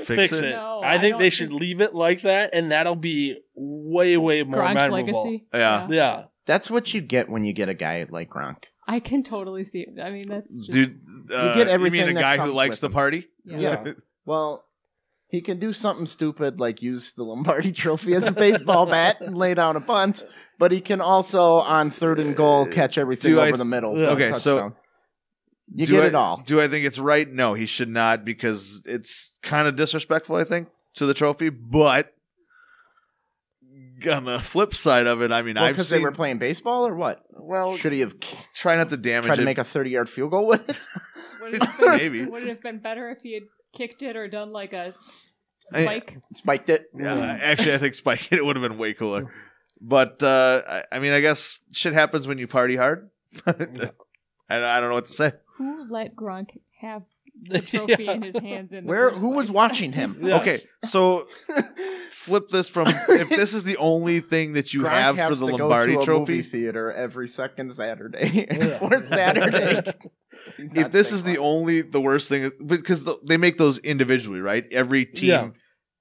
fix, it. No, I I think they don't should think- leave it like that, and that'll be way, way more Gronk's memorable. legacy. Yeah. Yeah. That's what you get when you get a guy like Gronk. I can totally see it. I mean, that's just, Dude, uh, get everything You mean a guy who likes the him. party? Yeah. Yeah. Well, he can do something stupid like use the Lombardi Trophy as a baseball bat and lay down a bunt, but he can also on third and goal catch everything Do I- over the middle. for Okay, so- touchdown. You Do get I- it all. Do I think it's right? No, he should not because it's kind of disrespectful. I think to the trophy, but on the flip side of it, I mean, I've Because seen. they were playing baseball or what? well, Should he have try not to damage tried to it. make a thirty-yard field goal with it? Would it, been, Maybe. would it have been better if he had kicked it or done like a spike? Spiked it. Yeah, actually, I think Spike it would have been way cooler. But uh, I, I mean, I guess shit happens when you party hard. I, I don't know what to say. Who let Gronk have the trophy Yeah. in his hands? In the Where? first Who was place? watching him? Yes. Okay, so flip this from if this is the only thing that you Gronk have has for the to Lombardi go to a Trophy, movie theater every second Saturday, Yeah. fourth Saturday. if this is the only the worst thing because the, they make those individually right every team Yeah.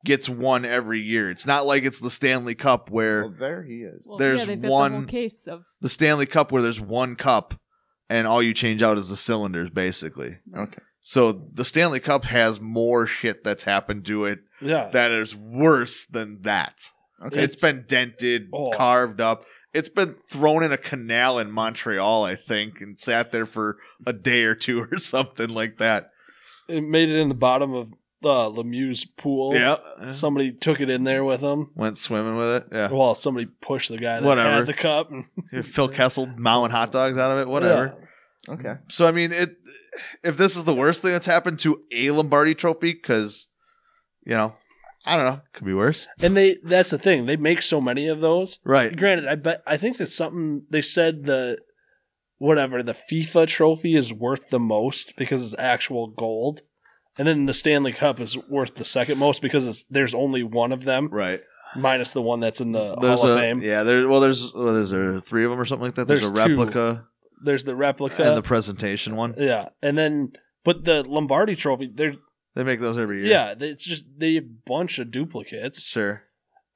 gets one every year it's not like it's the stanley cup where well, there he is. Well, there's yeah, they've got the one- case of the stanley cup where there's one cup and all you change out is the cylinders basically Okay. so the stanley cup has more shit that's happened to it Yeah. that is worse than that Okay. it's been dented Oh. carved up it's been thrown in a canal in montreal i think and sat there for a day or two or something like that it made it in the bottom of uh, Lemieux's pool. yeah Somebody took it in there with them. went swimming with it yeah Well, somebody pushed the guy that Whatever. had the cup. and- Phil Kessel mowing hot dogs out of it, whatever. Okay. So I mean, it. If this is the worst thing that's happened to a Lombardi Trophy, because you know, I don't know, could be worse. And they that's the thing. They make so many of those. Right. Granted, I bet I think that's something they said the whatever, the FIFA trophy is worth the most because it's actual gold. And then the Stanley Cup is worth the second most because it's, there's only one of them, Right. minus the one that's in the There's Hall a of Fame. yeah. There. Well, there's well, there's there three of them or something like that. There's, There's a two. replica There's the replica. and the presentation one. yeah. And then, but the Lombardi trophy, they're, They make those every year. yeah, it's just they have a bunch of duplicates. Sure.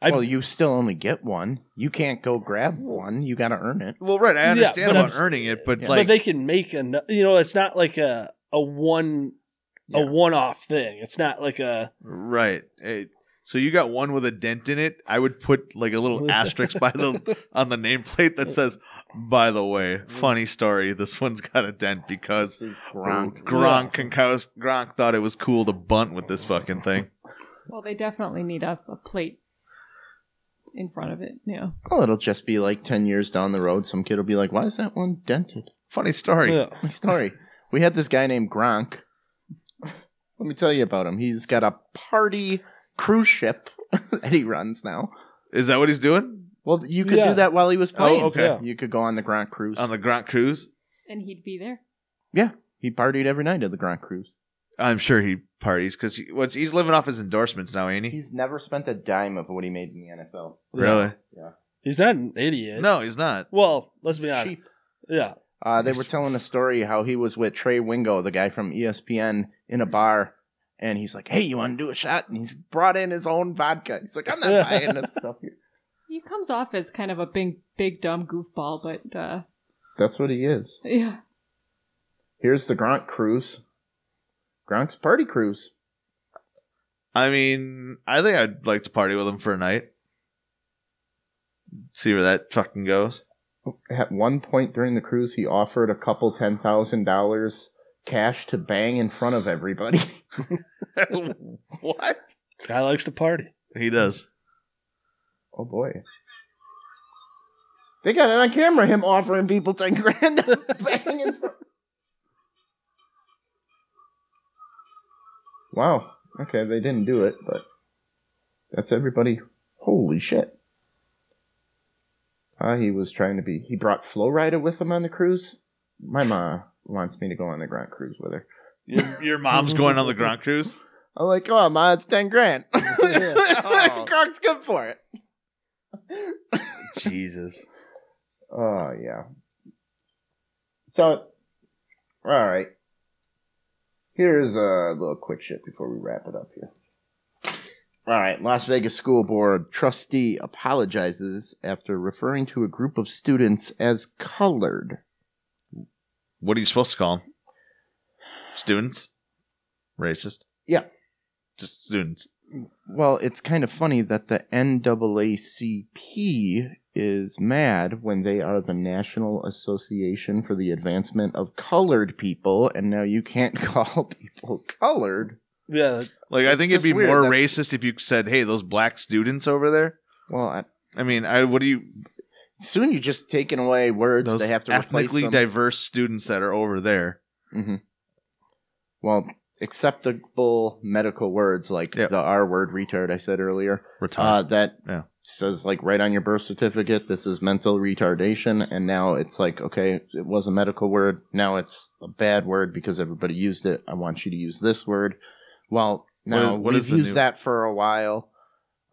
I- well, you still only get one. You can't go grab one. You got to earn it. Well, right. I Yeah, understand I'm about earning it, but Yeah. like, but they can make a, you know, it's not like a, a one, Yeah. a one off thing. It's not like a, right. Hey, so you got one with a dent in it. I would put like a little asterisk by the on the nameplate that says, "By the way, mm. funny story. This one's got a dent because Gronk. Gronk and Cows- Gronk thought it was cool to bunt with this fucking thing. well, they definitely need a, a plate in front of it. Yeah. Well, it'll just be like 10 years down the road. Some kid will be like, why is that one dented? Funny story. yeah. My story. we had this guy named Gronk. Let me tell you about him. He's got a party cruise ship that he runs now. Is that what he's doing Well, you could Yeah. do that while he was playing. Oh, okay. Yeah. You could go on the Gronk cruise. on the Gronk cruise? And he'd be there. yeah, he partied every night at the Gronk cruise. I'm sure he parties because he, what's he's living off his endorsements now, ain't he? He's never spent a dime of what he made in the NFL. Really? Yeah. He's not an idiot. No, he's not. Well, let's be honest. Cheap. Yeah. Uh, they were telling a story how he was with Trey Wingo, the guy from E ESPN, in a bar, and he's like, "Hey, you want to do a shot?" And he's brought in his own vodka. He's like, "I'm not buying this stuff here." He comes off as kind of a big, big dumb goofball, but uh, That's what he is. yeah. Here's the Gronk cruise. Gronk's party cruise. I mean, I think I'd like to party with him for a night. See where that fucking goes. At one point during the cruise, he offered a couple ten thousand dollars cash to bang in front of everybody. what? Guy likes to party. He does. oh boy. They got it on camera, him offering people ten grand to bang in front. Wow. Okay, they didn't do it, but that's everybody. Holy shit. Uh, he was trying to be. He brought Flo Rida with him on the cruise. My mom wants me to go on the Grand Cruise with her. Your, your mom's going on the Grand Cruise. I'm like, come on, ma, it's 10 grand. Oh. Gronk's good for it. Jesus. Oh, yeah. So, all right. Here's a little quick shit before we wrap it up here. All right, Las Vegas School Board trustee apologizes after referring to a group of students as colored. What are you supposed to call them? Students? Racist? Yeah. Just students. Well, it's kind of funny that the NAACP is mad when they are the National Association for the Advancement of Colored People, and now you can't call people colored. Yeah, Like, I think it'd be weird, more that's- racist if you said, hey, those black students over there. Well, I, I mean, I what do you. Soon you're just taking away words. Those they have to replace ethnically them. diverse students that are over there. hmm Well, acceptable medical words like Yep. the R word retard I said earlier. Uh, that Yeah. says like right on your birth certificate, this is mental retardation, and now it's like okay, it was a medical word, now it's a bad word because everybody used it. I want you to use this word. Well, now What- what we've is used new- that for a while.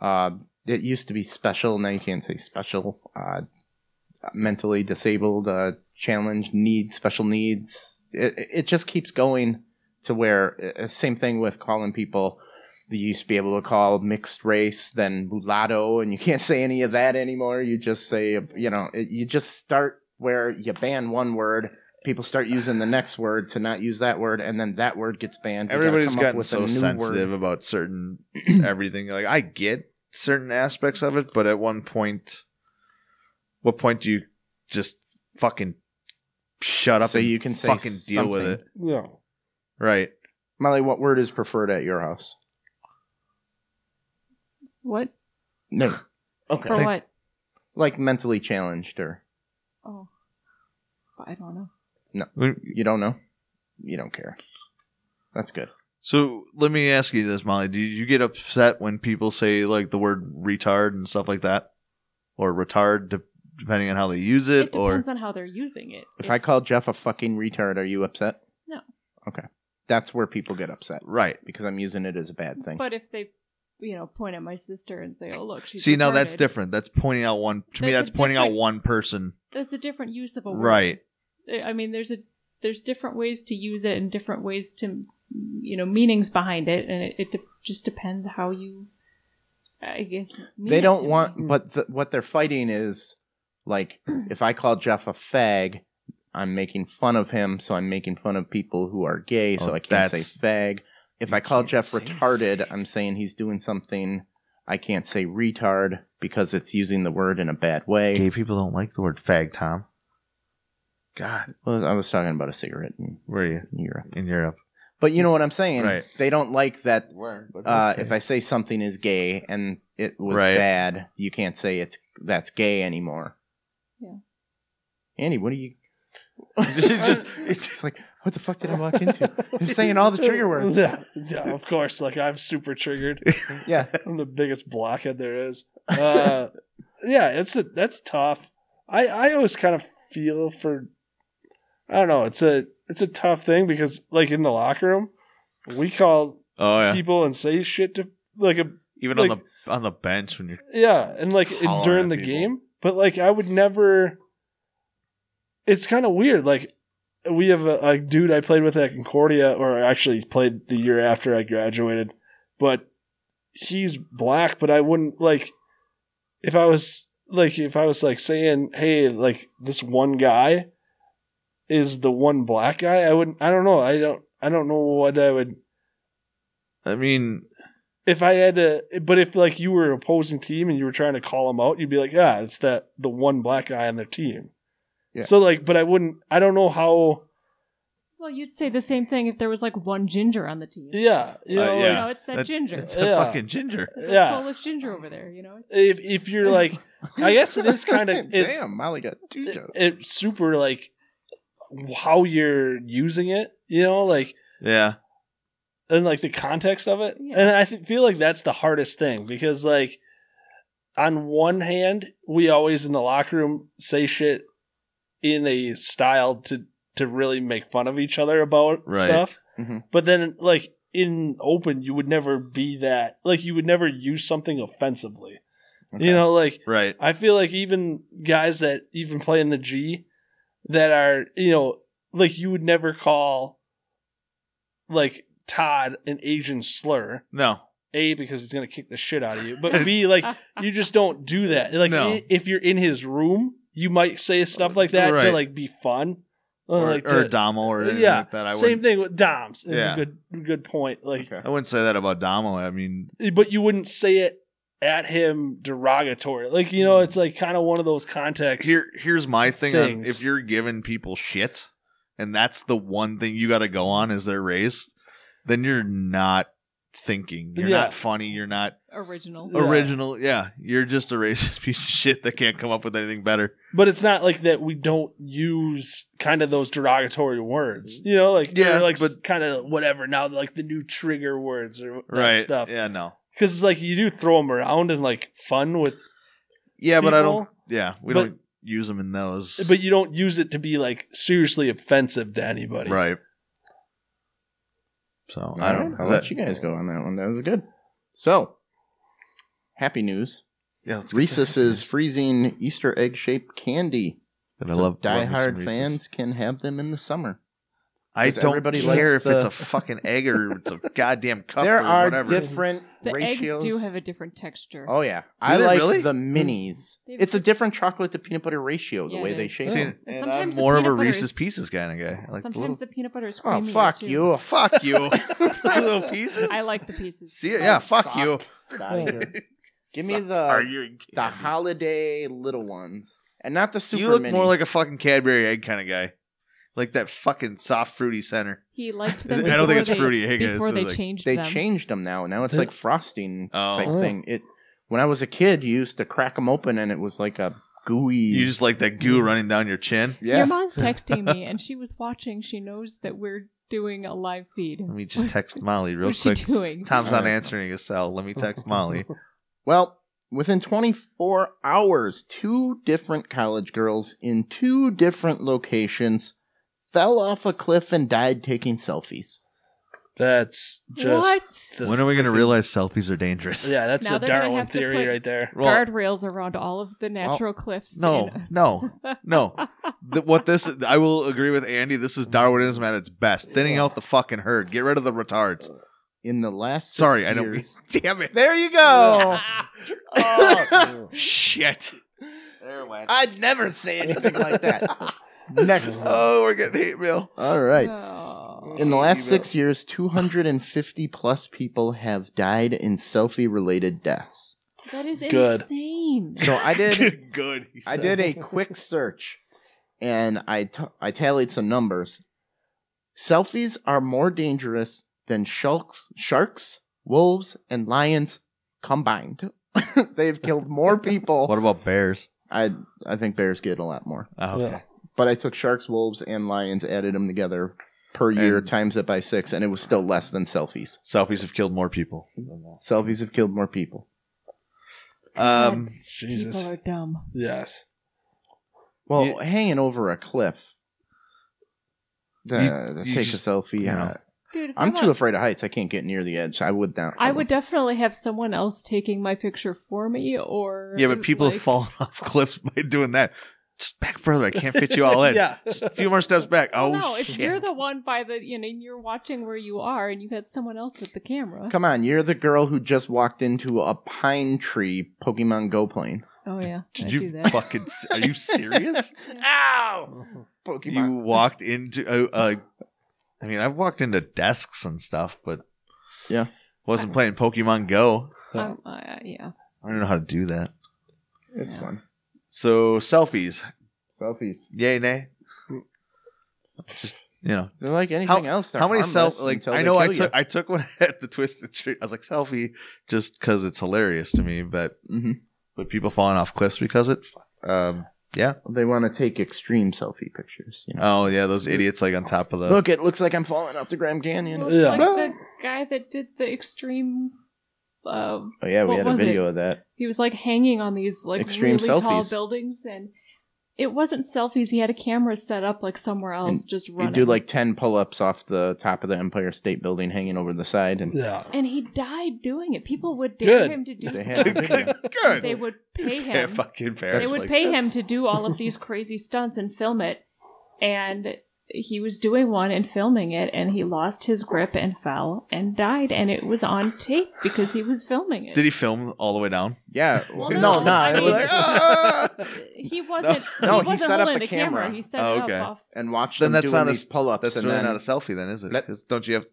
Uh, it used to be special. Now you can't say special. Uh, mentally disabled, uh, challenged, needs, special needs. It, it just keeps going to where uh, same thing with calling people. You used to be able to call mixed race, then mulatto, and you can't say any of that anymore. You just say, you know, it, you just start where you ban one word, people start using the next word to not use that word, and then that word gets banned. We Everybody's come up gotten so sensitive word. about certain everything. Like, I get certain aspects of it, but at one point, what point do you just fucking shut up So and you can say fucking deal with it? yeah. Right. Molly, what word is preferred at your house? What? No. Okay. For what? Like mentally challenged, or Oh. I don't know. No. You don't know? You don't care. That's good. So let me ask you this, Molly. Do you get upset when people say like the word retard and stuff like that, or retard, de- depending on how they use it, It or depends on how they're using it. If I call Jeff a fucking retard, are you upset? No. Okay. That's where people get upset right? because I'm using it as a bad thing. But if they, you know, point at my sister and say, "Oh, look, she's See, now that's different. That's pointing out one. To me, That's that's pointing out one person. That's a different use of a word. Right. I mean, there's a there's different ways to use it and different ways to, you know, meanings behind it, and it, it de- just depends how you, I guess. they don't want, me. but th- what they're fighting is like if I call Jeff a fag, I'm making fun of him, so I'm making fun of people who are gay, so Oh, I can't say fag. If I call Jeff say retarded, I'm saying he's doing something. I can't say retard because it's using the word in a bad way. Gay people don't like the word fag, Tom. God, Well, I was talking about a cigarette in, where are you in Europe. in Europe? But you know what I'm saying? Right. They don't like that Where? uh, if I say something is gay and it was Right. bad, you can't say it's that's gay anymore. Yeah. Andy, what are you? It's just- it's just like what the fuck did I walk into? You're saying all the trigger words. Yeah, yeah, of course. Like I'm super triggered. Yeah. I'm the biggest blockhead there is. Uh, yeah, it's a that's tough. I I always kind of feel for. I don't know. It's a it's a tough thing because like in the locker room, we call oh yeah, people and say shit to like a even like- on the on the bench when you're yeah, and like in- during the people. game. But like I would never. It's kind of weird. Like we have a, a dude I played with at Concordia, or actually played the year after I graduated, but he's black. But I wouldn't like if I was like if I was like saying, hey, like this one guy is the one black guy. I wouldn't. I don't know. I don't. I don't know what I would I mean, if I had to, but if like you were opposing team and you were trying to call him out, you'd be like, yeah, it's that the one black guy on their team. Yeah. So like, but I wouldn't. I don't know how. Well, you'd say the same thing if there was like one ginger on the team. Yeah, you Uh, know, yeah. You know, it's that, That- ginger. it's Yeah. a fucking ginger. It's that yeah. soulless ginger over there. You know. if if you're like, I guess it is kind of it's Damn, Molly got two it, jokes. it's super like how you're using it. You know, like Yeah, and like the context of it. Yeah. And I th- feel like that's the hardest thing because like on one hand, we always in the locker room say shit in a style to to really make fun of each other about Right. stuff. Mhm. But then like in open, you would never be that like you would never use something offensively. Okay. You know, like Right. I feel like even guys that even play in the G that are, you know, like you would never call like Todd an Asian slur. No. A because he's gonna kick the shit out of you. But B, like you just don't do that. Like No. if you're in his room, you might say stuff like that to like be fun. Uh, Or, like or to- Damo or anything yeah, like that. I same wouldn't, thing with Doms. Is Yeah. a good good point. Like, Okay. I wouldn't say that about Damo. I mean, but you wouldn't say it at him derogatory. Like you know, it's like kind of one of those contexts. here here's my thing on if you're giving people shit and that's the one thing you got to go on is their race, then you're not thinking. You're Yeah. not funny. You're not Original. Yeah. original. Yeah, you're just a racist piece of shit that can't come up with anything better. but it's not like that we don't use kind of those derogatory words mm-hmm. you know like Yeah, yeah like but- kind of whatever now like the new trigger words or that right. stuff Yeah, no. because it's like you do throw them around and like fun with Yeah, but I don't. Yeah, we But- don't use them in those. but you don't use it to be like seriously offensive to anybody right. So All I don't. I'll that- let you guys go on that one. That was good. So, happy news. Yeah, let's get Reese's freezing Easter egg shaped candy. And I So love love me some diehard Reese's. fans can have them in the summer. I 'Cause don't everybody care likes if it's a fucking egg or it's a goddamn cup there or are whatever. different The ratios. eggs do have a different texture. oh yeah, I like really? the hmm. minis. They've- It's a different chocolate to peanut butter ratio. The Yeah, way they shape See, them. And and sometimes I'm more of a Reese's is- Pieces kind of guy. I like the Sometimes little, the peanut butter is Oh fuck too. you! fuck you, little pieces. I like the pieces. See, yeah, fuck Suck. you. Get outta here. Give me the Are you the holiday little ones, and not the super. You look more like a fucking Cadbury egg kind of guy, like that fucking soft fruity center. He liked I don't think it's they- fruity egg, it's Before they like- changed They them. changed them now. Now it's like frosting Oh. type thing. It when I was a kid, you used to crack them open, and it was like a gooey. You just like that goo mm. running down your chin. yeah. Your mom's texting me, and she was watching. She knows that we're doing a live feed. Let me just text Molly real What's she quick. doing? Tom's not Alright. answering his cell. Let me text Molly. Well, within 24 hours, two different college girls in two different locations fell off a cliff and died taking selfies. that's just what? the when are we going to realize selfies are dangerous? yeah that's Now the they're gonna darwin have to theory put- right there Well, Guardrails around all of the natural cliffs. no, in- no, no. The, what this is, I will agree with Andy. This is Darwinism at its best. Thinning out the fucking herd. Get rid of the retards. In the last six Sorry, I know. years- Damn it. There you go. Oh, shit. There went. I'd never say anything like that. Next. Oh, we're getting hate mail. All right. Oh. In the last Emails. six years, 250 plus people have died in selfie related deaths. that is Good. insane. So I did Good. I did a quick search and I t- I tallied some numbers. Selfies are more dangerous than sharks, sharks, wolves, and lions combined. They've killed more people. What about bears? I I think bears get a lot more. Oh, okay. Yeah. But I took sharks, wolves, and lions, added them together per year, And- times it by six, and it was still less than selfies. Selfies have killed more people. Selfies have killed more people. Um, jesus People are dumb. yes Well, You- hanging over a cliff. The, You- the you take just- a selfie. you know. uh, Dude, if I'm too want- afraid of heights. I can't get near the edge. I would down. I would definitely have someone else taking my picture for me, or yeah, but people like, have fallen off cliffs by doing that. Just back further. I can't fit you all in. yeah Just a few more steps back. Well, Oh, no, if shit. you're the one by the, you know, you're watching where you are, and you had someone else with the camera. Come on, you're the girl who just walked into a pine tree Pokemon Go plane. Oh yeah, Did I you do that. fucking? s- Are you serious? Ow! Pokemon. You walked into. Uh, uh, I mean, I've walked into desks and stuff, but Yeah. wasn't playing Pokemon Go. Um, uh, yeah. I don't know how to do that. It's fun. So selfies, Selfies. yay, nay. Just you know, They're like anything else. They're how many harmless self like until I they know I kill took I took one at the Twisted Tree. I was like selfie just because it's hilarious to me, but Mhm. but people falling off cliffs because it. Um, Yeah. They want to take extreme selfie pictures. You know? Oh yeah, those idiots like on top of the. Look, it looks like I'm falling off the Grand Canyon. Well, it's Yeah. like the guy that did the extreme. Uh, Oh yeah, we had a video it? of that. he was like hanging on these like Extreme really tall buildings, and it wasn't selfies. He had a camera set up like somewhere else, And just You running. do like ten pull-ups off the top of the Empire State Building, hanging over the side, and Yeah. and he died doing it. People would dare Good. him to do They stuff. had a video. Good. They would pay Yeah, him. fucking fair. they would like, pay him to do all of these crazy stunts and film it and he was doing one and filming it and he lost his grip and fell and died and it was on tape because he was filming it Did he film all the way down? yeah, Well, no, no, no, I it mean- was, "Ah!" he wasn't No, he he wasn't set up a camera. camera. he set Oh, it up off and watched Then that's doing not a- these pull-ups. That's and really then not a selfie, then, is it? Let- don't you have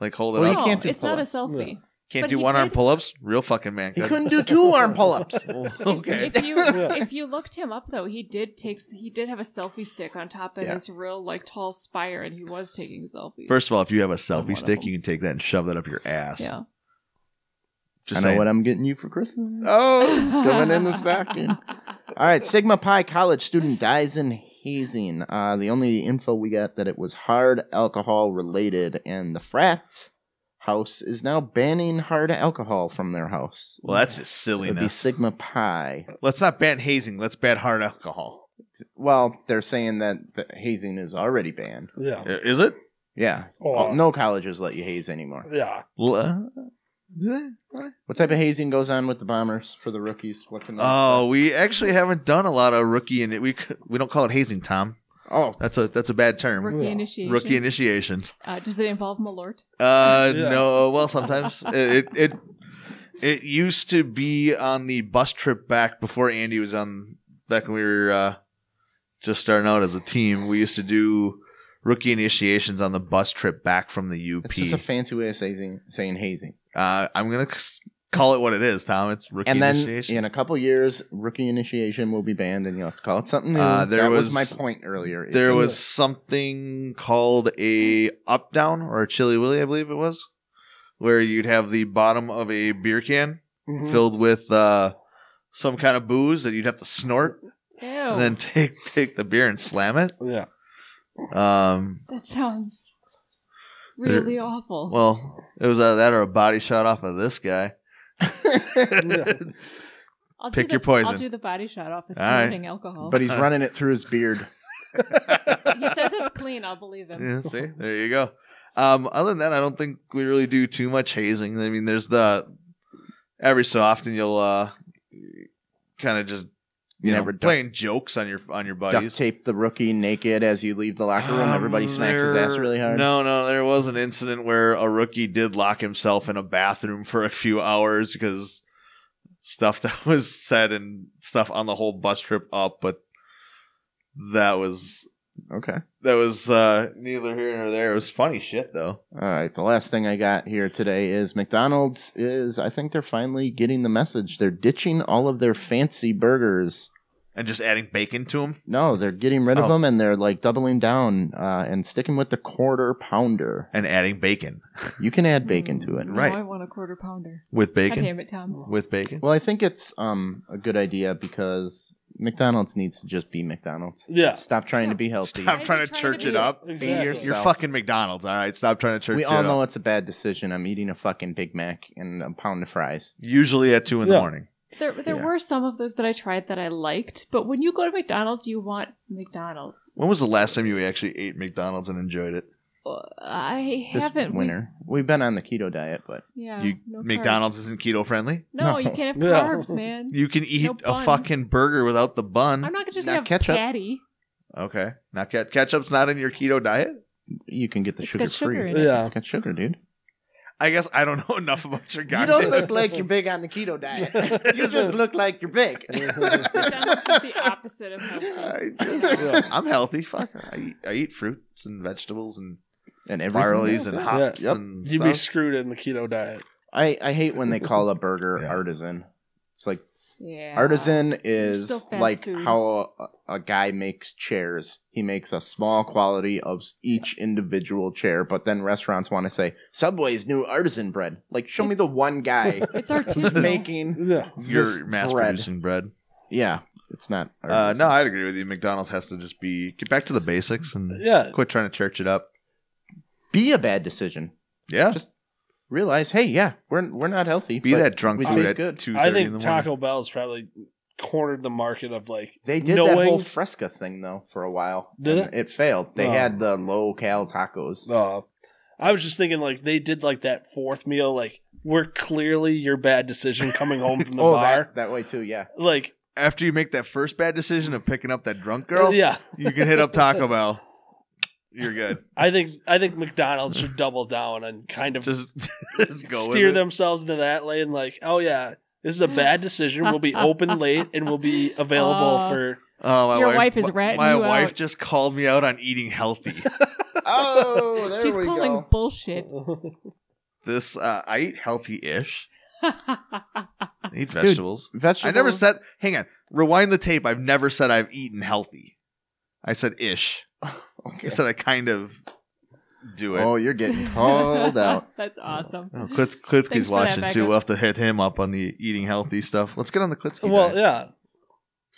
like hold it Well, up? you no, can't do it's not a pull-ups. selfie Can't but do he one arm did- pull ups. Real fucking man. he could. couldn't do two arm pull-ups. okay. If you if you looked him up though, he did take he did have a selfie stick on top of Yeah. this real like tall spire, and he was taking selfies. First of all, if you have a selfie stick, you can take that and shove that up your ass. yeah, Just I know saying. what I'm getting you for Christmas. Oh, someone in the stocking. All right, Sigma Pi college student dies in hazing. Uh, the only info we got that it was hard alcohol related, and the frat house is now banning hard alcohol from their house. Well, that's just It would be silliness. Sigma Pi. Let's not ban hazing. Let's ban hard alcohol. Well, they're saying that the hazing is already banned. Yeah. I- Is it? Yeah, Oh. No colleges let you haze anymore. Yeah. L- uh. What type of hazing goes on with the bombers for the rookies? What can they? Oh, we actually haven't done a lot of rookie, and we c- we don't call it hazing, Tom. Oh, That's a that's a bad term. rookie Yeah. initiation. Rookie initiations. Uh, does it involve Malort? Uh, Yeah. no. Well, sometimes it, it it used to be on the bus trip back before Andy was on. Back when we were uh, just starting out as a team, we used to do rookie initiations on the bus trip back from the UP. it's just a fancy way of saying saying hazing. uh, I'm gonna c- call it what it is, Tom. It's rookie and then initiation. in a couple years, rookie initiation will be banned, and you'll have to call it something new. Uh, there that was, was- my point earlier. It there is- was something called a up down or a chili willy, I believe it was, where you'd have the bottom of a beer can Mhm. filled with uh, some kind of booze that you'd have to snort Ew, and then take take the beer and slam it. Yeah. Um, that sounds really awful. well, it was either that or a body shot off of this guy. I'll do pick the- your poison. I'll do the body shot off of All right. snorting alcohol. but he's running it through his beard. he says it's clean. I'll believe him. Yeah, see, there you go. Um, other than that, I don't think we really do too much hazing. I mean, there's the every so often you'll uh, kind of just you, know never duck- playing jokes on your on your buddies. Duct tape the rookie naked as you leave the locker room. Everybody Um, smacks his ass really hard. No, no, there was an incident where a rookie did lock himself in a bathroom for a few hours because stuff that was said and stuff on the whole bus trip up, but that was Okay. that was uh neither here nor there. It was funny shit though. All right. The last thing I got here today is McDonald's is. I think they're finally getting the message. They're ditching all of their fancy burgers. And just adding bacon to them. No, they're getting rid of Oh. them and they're like doubling down uh, and sticking with the quarter pounder. and adding bacon You can add bacon to it. No, Right. I want a quarter pounder. with God bacon. damn it, Tom. With bacon. Well, I think it's um a good idea because McDonald's needs to just be McDonald's. Yeah. Stop trying to be healthy. Stop Why trying to church to it up. Exactly. yourself. You're fucking McDonald's, all right. Stop trying to church We it all up. know it's a bad decision. I'm eating a fucking Big Mac and a pound of fries. Usually at two in the Yeah. morning. There, there Yeah. were some of those that I tried that I liked, but when you go to McDonald's, you want McDonald's. When was the last time you actually ate McDonald's and enjoyed it? I This haven't. we- winter, we've been on the keto diet, but yeah. you no McDonald's carbs. isn't keto friendly. No, you can't have Yeah. carbs, man. You can eat No a fucking burger without the bun. I'm not going to Not have ketchup. patty. Okay, not ket- ketchup's not in your keto diet. you can get the It's sugar got sugar free. in it. Yeah. It's got sugar, dude. I guess I don't know enough about your guy. You don't look like you're big on the keto diet. you just look like you're big. McDonald's is the opposite of healthy. I just, Yeah. I'm healthy. Fuck, I eat, I eat fruits and vegetables and and everything barleys else, and yeah. hops Yep. and You'd be stuff. screwed in the keto diet. I, I hate when they call a burger Yeah. artisan. It's like Yeah. artisan is like food. how a, a guy makes chairs. He makes a small quality of each individual chair, but then restaurants want to say Subway's new artisan bread. Like, show me the one guy It's who's artisanal. making. Yeah. You're mass bread. producing bread. Yeah, It's not. Uh, no, I'd agree with you. McDonald's has to just be get back to the basics and Yeah. quit trying to church it up. be a bad decision. Yeah, Just realize, hey, yeah, we're we're not healthy. be but that drunk we food taste at good. two I thirty in think the morning. Taco Bell's probably cornered the market of like They did that whole Fresco thing though for a while. Did and it? failed. They Oh. had the low cal tacos. Uh, I was just thinking like they did like that fourth meal like we're clearly your bad decision coming home from the oh, bar. that, that way too. Yeah. Like After you make that first bad decision of picking up that drunk girl, yeah, you can hit up Taco Bell. You're good. I think I think McDonald's should double down and kind of Just, just go steer themselves into that lane. Like, oh yeah, this is a bad decision. We'll be open late and we'll be available Uh, for. Oh, my Your wife, wife is my- ratting My you wife out. just called me out on eating healthy. Oh, there She's we calling go. bullshit. this uh, I eat healthy-ish. I eat vegetables. Vegetables. I never said. Hang on, rewind the tape. I've never said I've eaten healthy. I said ish. Okay. I said I kind of do it. Oh, you're getting called out. That's awesome. Oh, Klitz, Klitzky's Thanks that, watching too. We'll have to hit him up on the eating healthy stuff. Let's get on the Klitzky. well, diet. yeah,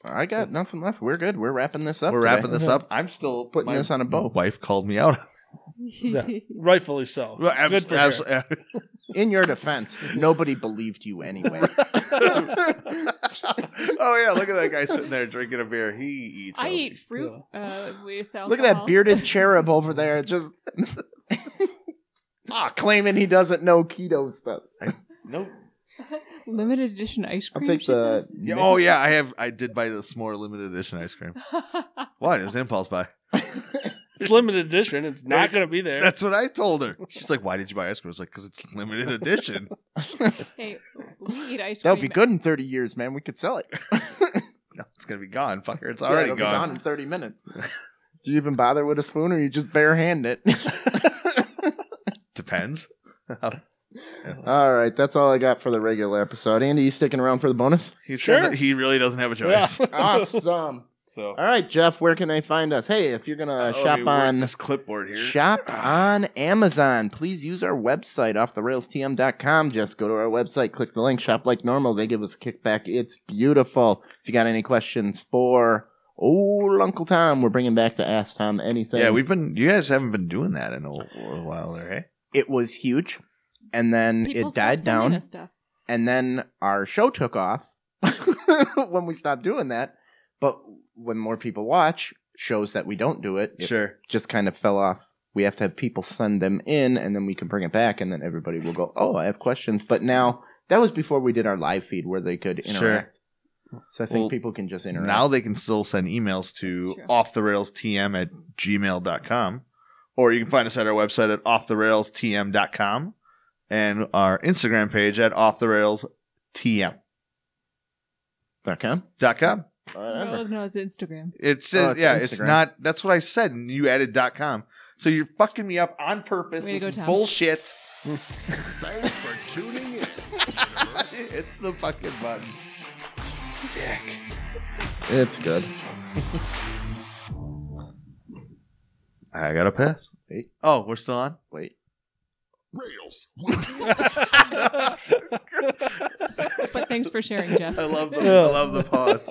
I got nothing left. We're good. We're wrapping this up. We're today. wrapping this up. I'm still Putting my this on a bow. Wife called me out. yeah, rightfully so. Well, abs- Good for abs- her. In your defense, nobody believed you anyway. oh yeah, look at that guy sitting there drinking a beer. He eats. I healthy. eat fruit uh, with alcohol. Look at that bearded cherub over there, just ah, claiming he doesn't know keto stuff. Nope. Limited edition ice I'll cream. take she the. says. Yeah, oh yeah, I have. I did buy the s'more limited edition ice cream. What? It was an impulse buy. It's limited edition. It's not going to be there. That's what I told her. She's like, "Why did you buy ice cream?" I was like, "Because it's limited edition." hey, we eat ice cream. That'll be good in 30 years, man. We could sell it. no, it's gonna be gone, fucker. It's Yeah, already it'll be gone. in 30 minutes. Do you even bother with a spoon or you just bare hand it? Depends. all right, that's all I got for the regular episode. Andy, you sticking around for the bonus? He's Sure. gonna- he really doesn't have a Yeah. choice. awesome. So All right, Jeff, where can they find us? Hey, if you're going to Oh, shop we on this clipboard here. Shop on Amazon. Please use our website, offtherailstm.com. Just go to our website, click the link, shop like normal. They give us a kickback. It's beautiful. If you got any questions for old Uncle Tom, we're bringing back the Ask Tom Anything. Yeah, we've been. You guys haven't been doing that in a, a while there, hey? It was huge, and then People it died down, and then our show took off when we stopped doing that. But when more people watch shows that we don't do it, it Sure. just kind of fell off. We have to have people send them in, and then we can bring it back, and then everybody will go, "Oh, I have questions." But now that was before we did our live feed where they could interact. Sure. So I think Well, people can just interact. Now they can still send emails to That's true. offtherailstm at gmail.com. Or you can find us at our website at offtherailstm.com and our Instagram page at offtherailstm.com. Dot com? Dot .com. Whatever. Oh, no, it's Instagram. It says, Oh, it's yeah, it's Instagram. not, that's what I said, and you added .com. So you're fucking me up on purpose. Way to this go, is Tom. bullshit. Thanks for tuning in. universe. it's the fucking button. Dick. It's good. I got to pass. Wait. Oh, we're still on? Wait. Rails. But thanks for sharing, Jeff. I love the, I love the pause.